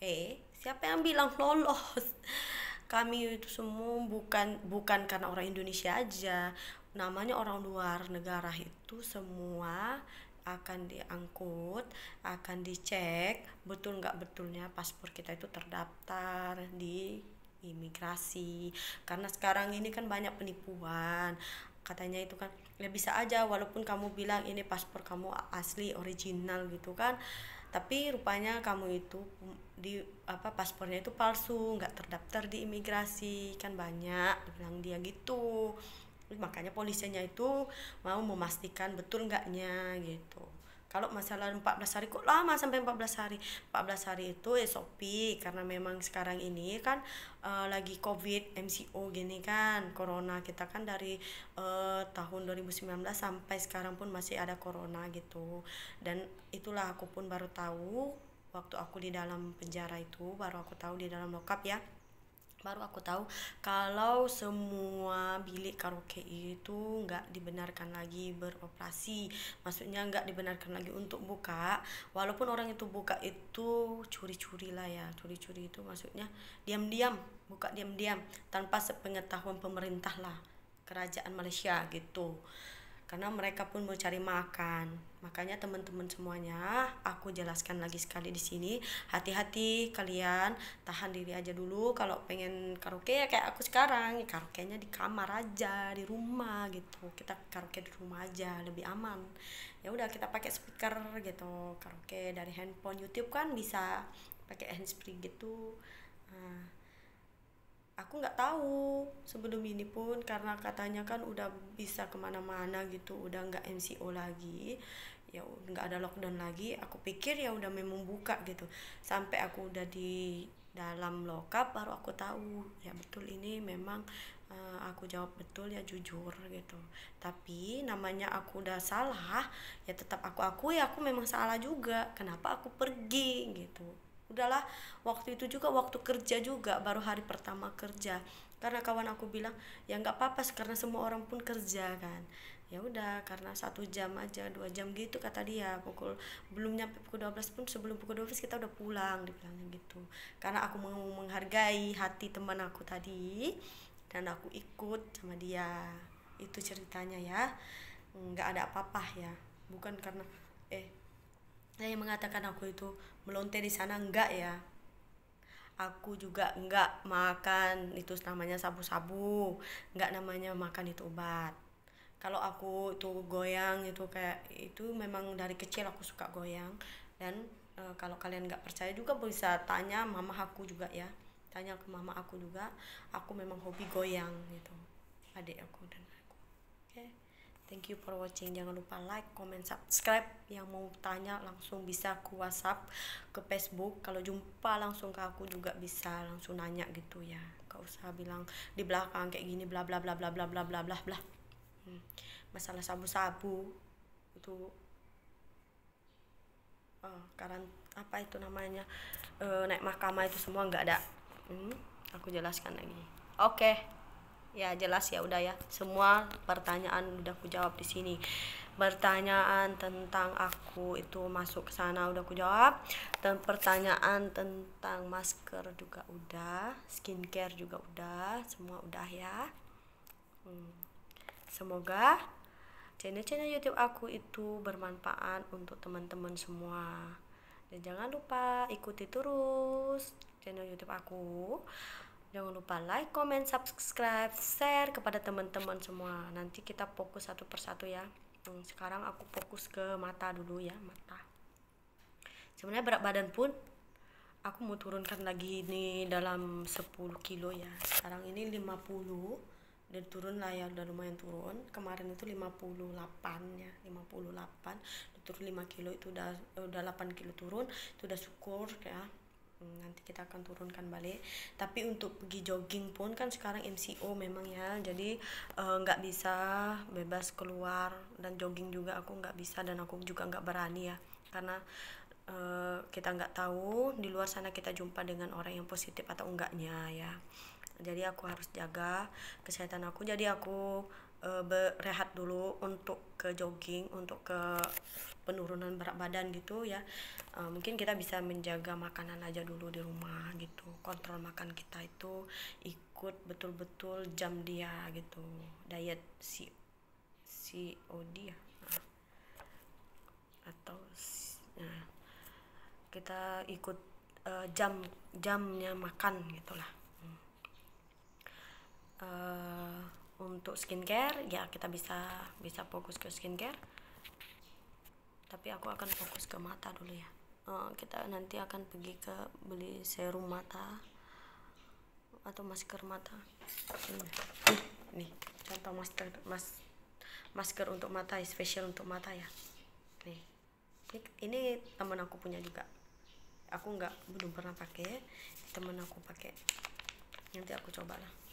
Eh siapa yang bilang lolos? Kami itu semua bukan bukan karena orang Indonesia aja. Namanya orang luar negara itu semua akan diangkut, akan dicek betul nggak betulnya paspor kita itu terdaftar di imigrasi. Karena sekarang ini kan banyak penipuan. Katanya itu kan ya bisa aja walaupun kamu bilang ini paspor kamu asli original gitu kan. Tapi rupanya kamu itu di apa paspornya itu palsu nggak terdaftar di imigrasi. Kan banyak bilang dia gitu. Makanya polisinya itu mau memastikan betul nggaknya gitu kalau masalah 14 hari kok lama sampai 14 hari? 14 hari itu SOP karena memang sekarang ini kan uh, lagi covid MCO gini kan corona. Kita kan dari uh, tahun 2019 sampai sekarang pun masih ada corona gitu. Dan itulah aku pun baru tahu waktu aku di dalam penjara itu baru aku tahu di dalam lokap ya baru aku tahu kalau semua bilik karaoke itu nggak dibenarkan lagi beroperasi. Maksudnya nggak dibenarkan lagi untuk buka. Walaupun orang itu buka itu curi-curi lah ya curi-curi itu maksudnya diam-diam buka diam-diam tanpa sepengetahuan pemerintah lah kerajaan Malaysia gitu karena mereka pun mau cari makan. Makanya teman-teman semuanya, aku jelaskan lagi sekali di sini, hati-hati kalian, tahan diri aja dulu kalau pengen karaoke ya kayak aku sekarang, ya karaoke-nya di kamar aja, di rumah gitu. Kita karaoke di rumah aja lebih aman. Ya udah kita pakai speaker gitu, karaoke dari handphone YouTube kan bisa pakai handsfree gitu. Nah, aku nggak tahu sebelum ini pun karena katanya kan udah bisa ke mana-mana gitu udah nggak MCO lagi ya nggak ada lockdown lagi aku pikir ya udah memang buka gitu. Sampai aku udah di dalam lokap baru aku tahu ya betul ini memang uh, aku jawab betul ya jujur gitu. Tapi namanya aku udah salah ya tetap aku akui aku memang salah juga kenapa aku pergi gitu udahlah waktu itu juga waktu kerja juga baru hari pertama kerja. Karena kawan aku bilang ya nggak apa-apa karena semua orang pun kerja kan. Ya udah karena satu jam aja dua jam gitu kata dia pukul belum nyampe pukul 12 pun sebelum pukul 12 kita udah pulang dibilangnya gitu. Karena aku mau menghargai hati teman aku tadi dan aku ikut sama dia. Itu ceritanya ya. Nggak ada apa-apa ya. Bukan karena eh saya mengatakan aku itu melonte di sana enggak ya. Aku juga enggak makan itu namanya sabu-sabu enggak namanya makan itu obat. Kalau aku itu goyang itu kayak itu memang dari kecil aku suka goyang. Dan e, kalau kalian nggak percaya juga bisa tanya mama aku juga ya. Tanya ke mama aku juga. Aku memang hobi goyang gitu adik aku dan. Thank you for watching. Jangan lupa like, comment, subscribe. Yang mau tanya langsung bisa ke WhatsApp, ke Facebook. Kalau jumpa langsung ke aku juga bisa langsung nanya gitu ya. Gak usah bilang di belakang kayak gini bla bla bla bla bla bla bla bla bla. Hmm. Masalah sabu-sabu itu oh, karena apa itu namanya e, naik mahkamah itu semua nggak ada. Hmm. Aku jelaskan lagi. Oke. Okay ya jelas ya udah ya. Semua pertanyaan udah aku jawab di sini. Pertanyaan tentang aku itu masuk ke sana udah aku jawab. Dan pertanyaan tentang masker juga udah skincare juga udah semua udah ya. Hmm. semoga channel-channel YouTube aku itu bermanfaat untuk teman-teman semua. Dan jangan lupa ikuti terus channel YouTube aku Jangan lupa like, comment, subscribe, share kepada teman-teman semua. Nanti kita fokus satu persatu ya. Hmm, sekarang aku fokus ke mata dulu ya, mata. Sebenarnya berat badan pun aku mau turunkan lagi ini dalam 10 kilo ya. Sekarang ini 50 dan turun lah ya udah lumayan turun kemarin itu 58 ya 58 turun 5 kilo itu udah udah 8 kilo turun itu udah syukur ya nanti kita akan turunkan balik. Tapi untuk pergi jogging pun kan sekarang MCO memang ya. Jadi eh, nggak uh, bisa bebas keluar dan jogging juga aku nggak bisa dan aku juga nggak berani ya. Karena uh, kita nggak tahu di luar sana kita jumpa dengan orang yang positif atau enggaknya ya. Jadi aku harus jaga kesehatan aku. Jadi aku uh, berehat dulu untuk ke jogging untuk ke penurunan berat badan gitu ya. Uh, mungkin kita bisa menjaga makanan aja dulu di rumah gitu. Kontrol makan kita itu ikut betul-betul jam dia gitu. Diet si si ya? Nah. atau nah, kita ikut uh, jam jamnya makan gitulah. Hmm. Untuk skincare ya kita bisa bisa fokus ke skincare. Tapi aku akan fokus ke mata dulu ya. Uh, kita nanti akan pergi ke beli serum mata atau masker mata. Ini. Nih contoh masker mas masker untuk mata spesial untuk mata ya. Nih. Ini, ini teman aku punya juga. Aku nggak belum pernah pakai teman aku pakai. Nanti aku coba lah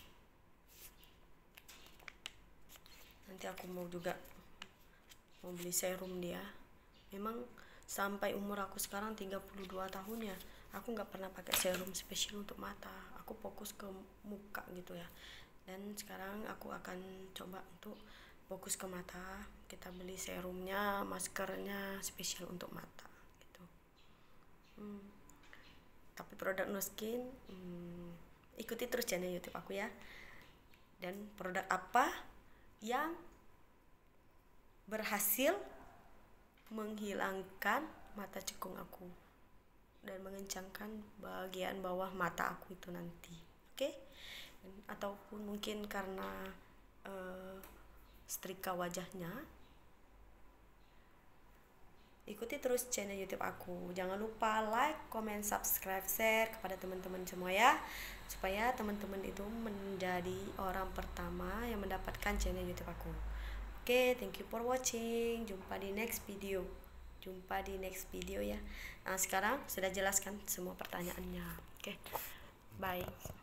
nanti aku mau juga mau beli serum dia. Memang sampai umur aku sekarang 32 tahun ya aku nggak pernah pakai serum spesial untuk mata. Aku fokus ke muka gitu ya. Dan sekarang aku akan coba untuk fokus ke mata. Kita beli serumnya maskernya spesial untuk mata gitu. Hmm. tapi produk no skin hmm, ikuti terus channel youtube aku ya. Dan produk apa yang berhasil menghilangkan mata cekung aku dan mengencangkan bagian bawah mata aku itu nanti oke okay? ataupun mungkin karena uh, setrika wajahnya ikuti terus channel YouTube aku. Jangan lupa like, comment, subscribe, share kepada teman-teman semua ya, supaya teman-teman itu menjadi orang pertama yang mendapatkan channel YouTube aku. Oke, okay, thank you for watching. Jumpa di next video. Jumpa di next video ya. Nah, sekarang sudah jelaskan semua pertanyaannya. Oke. Okay. Bye.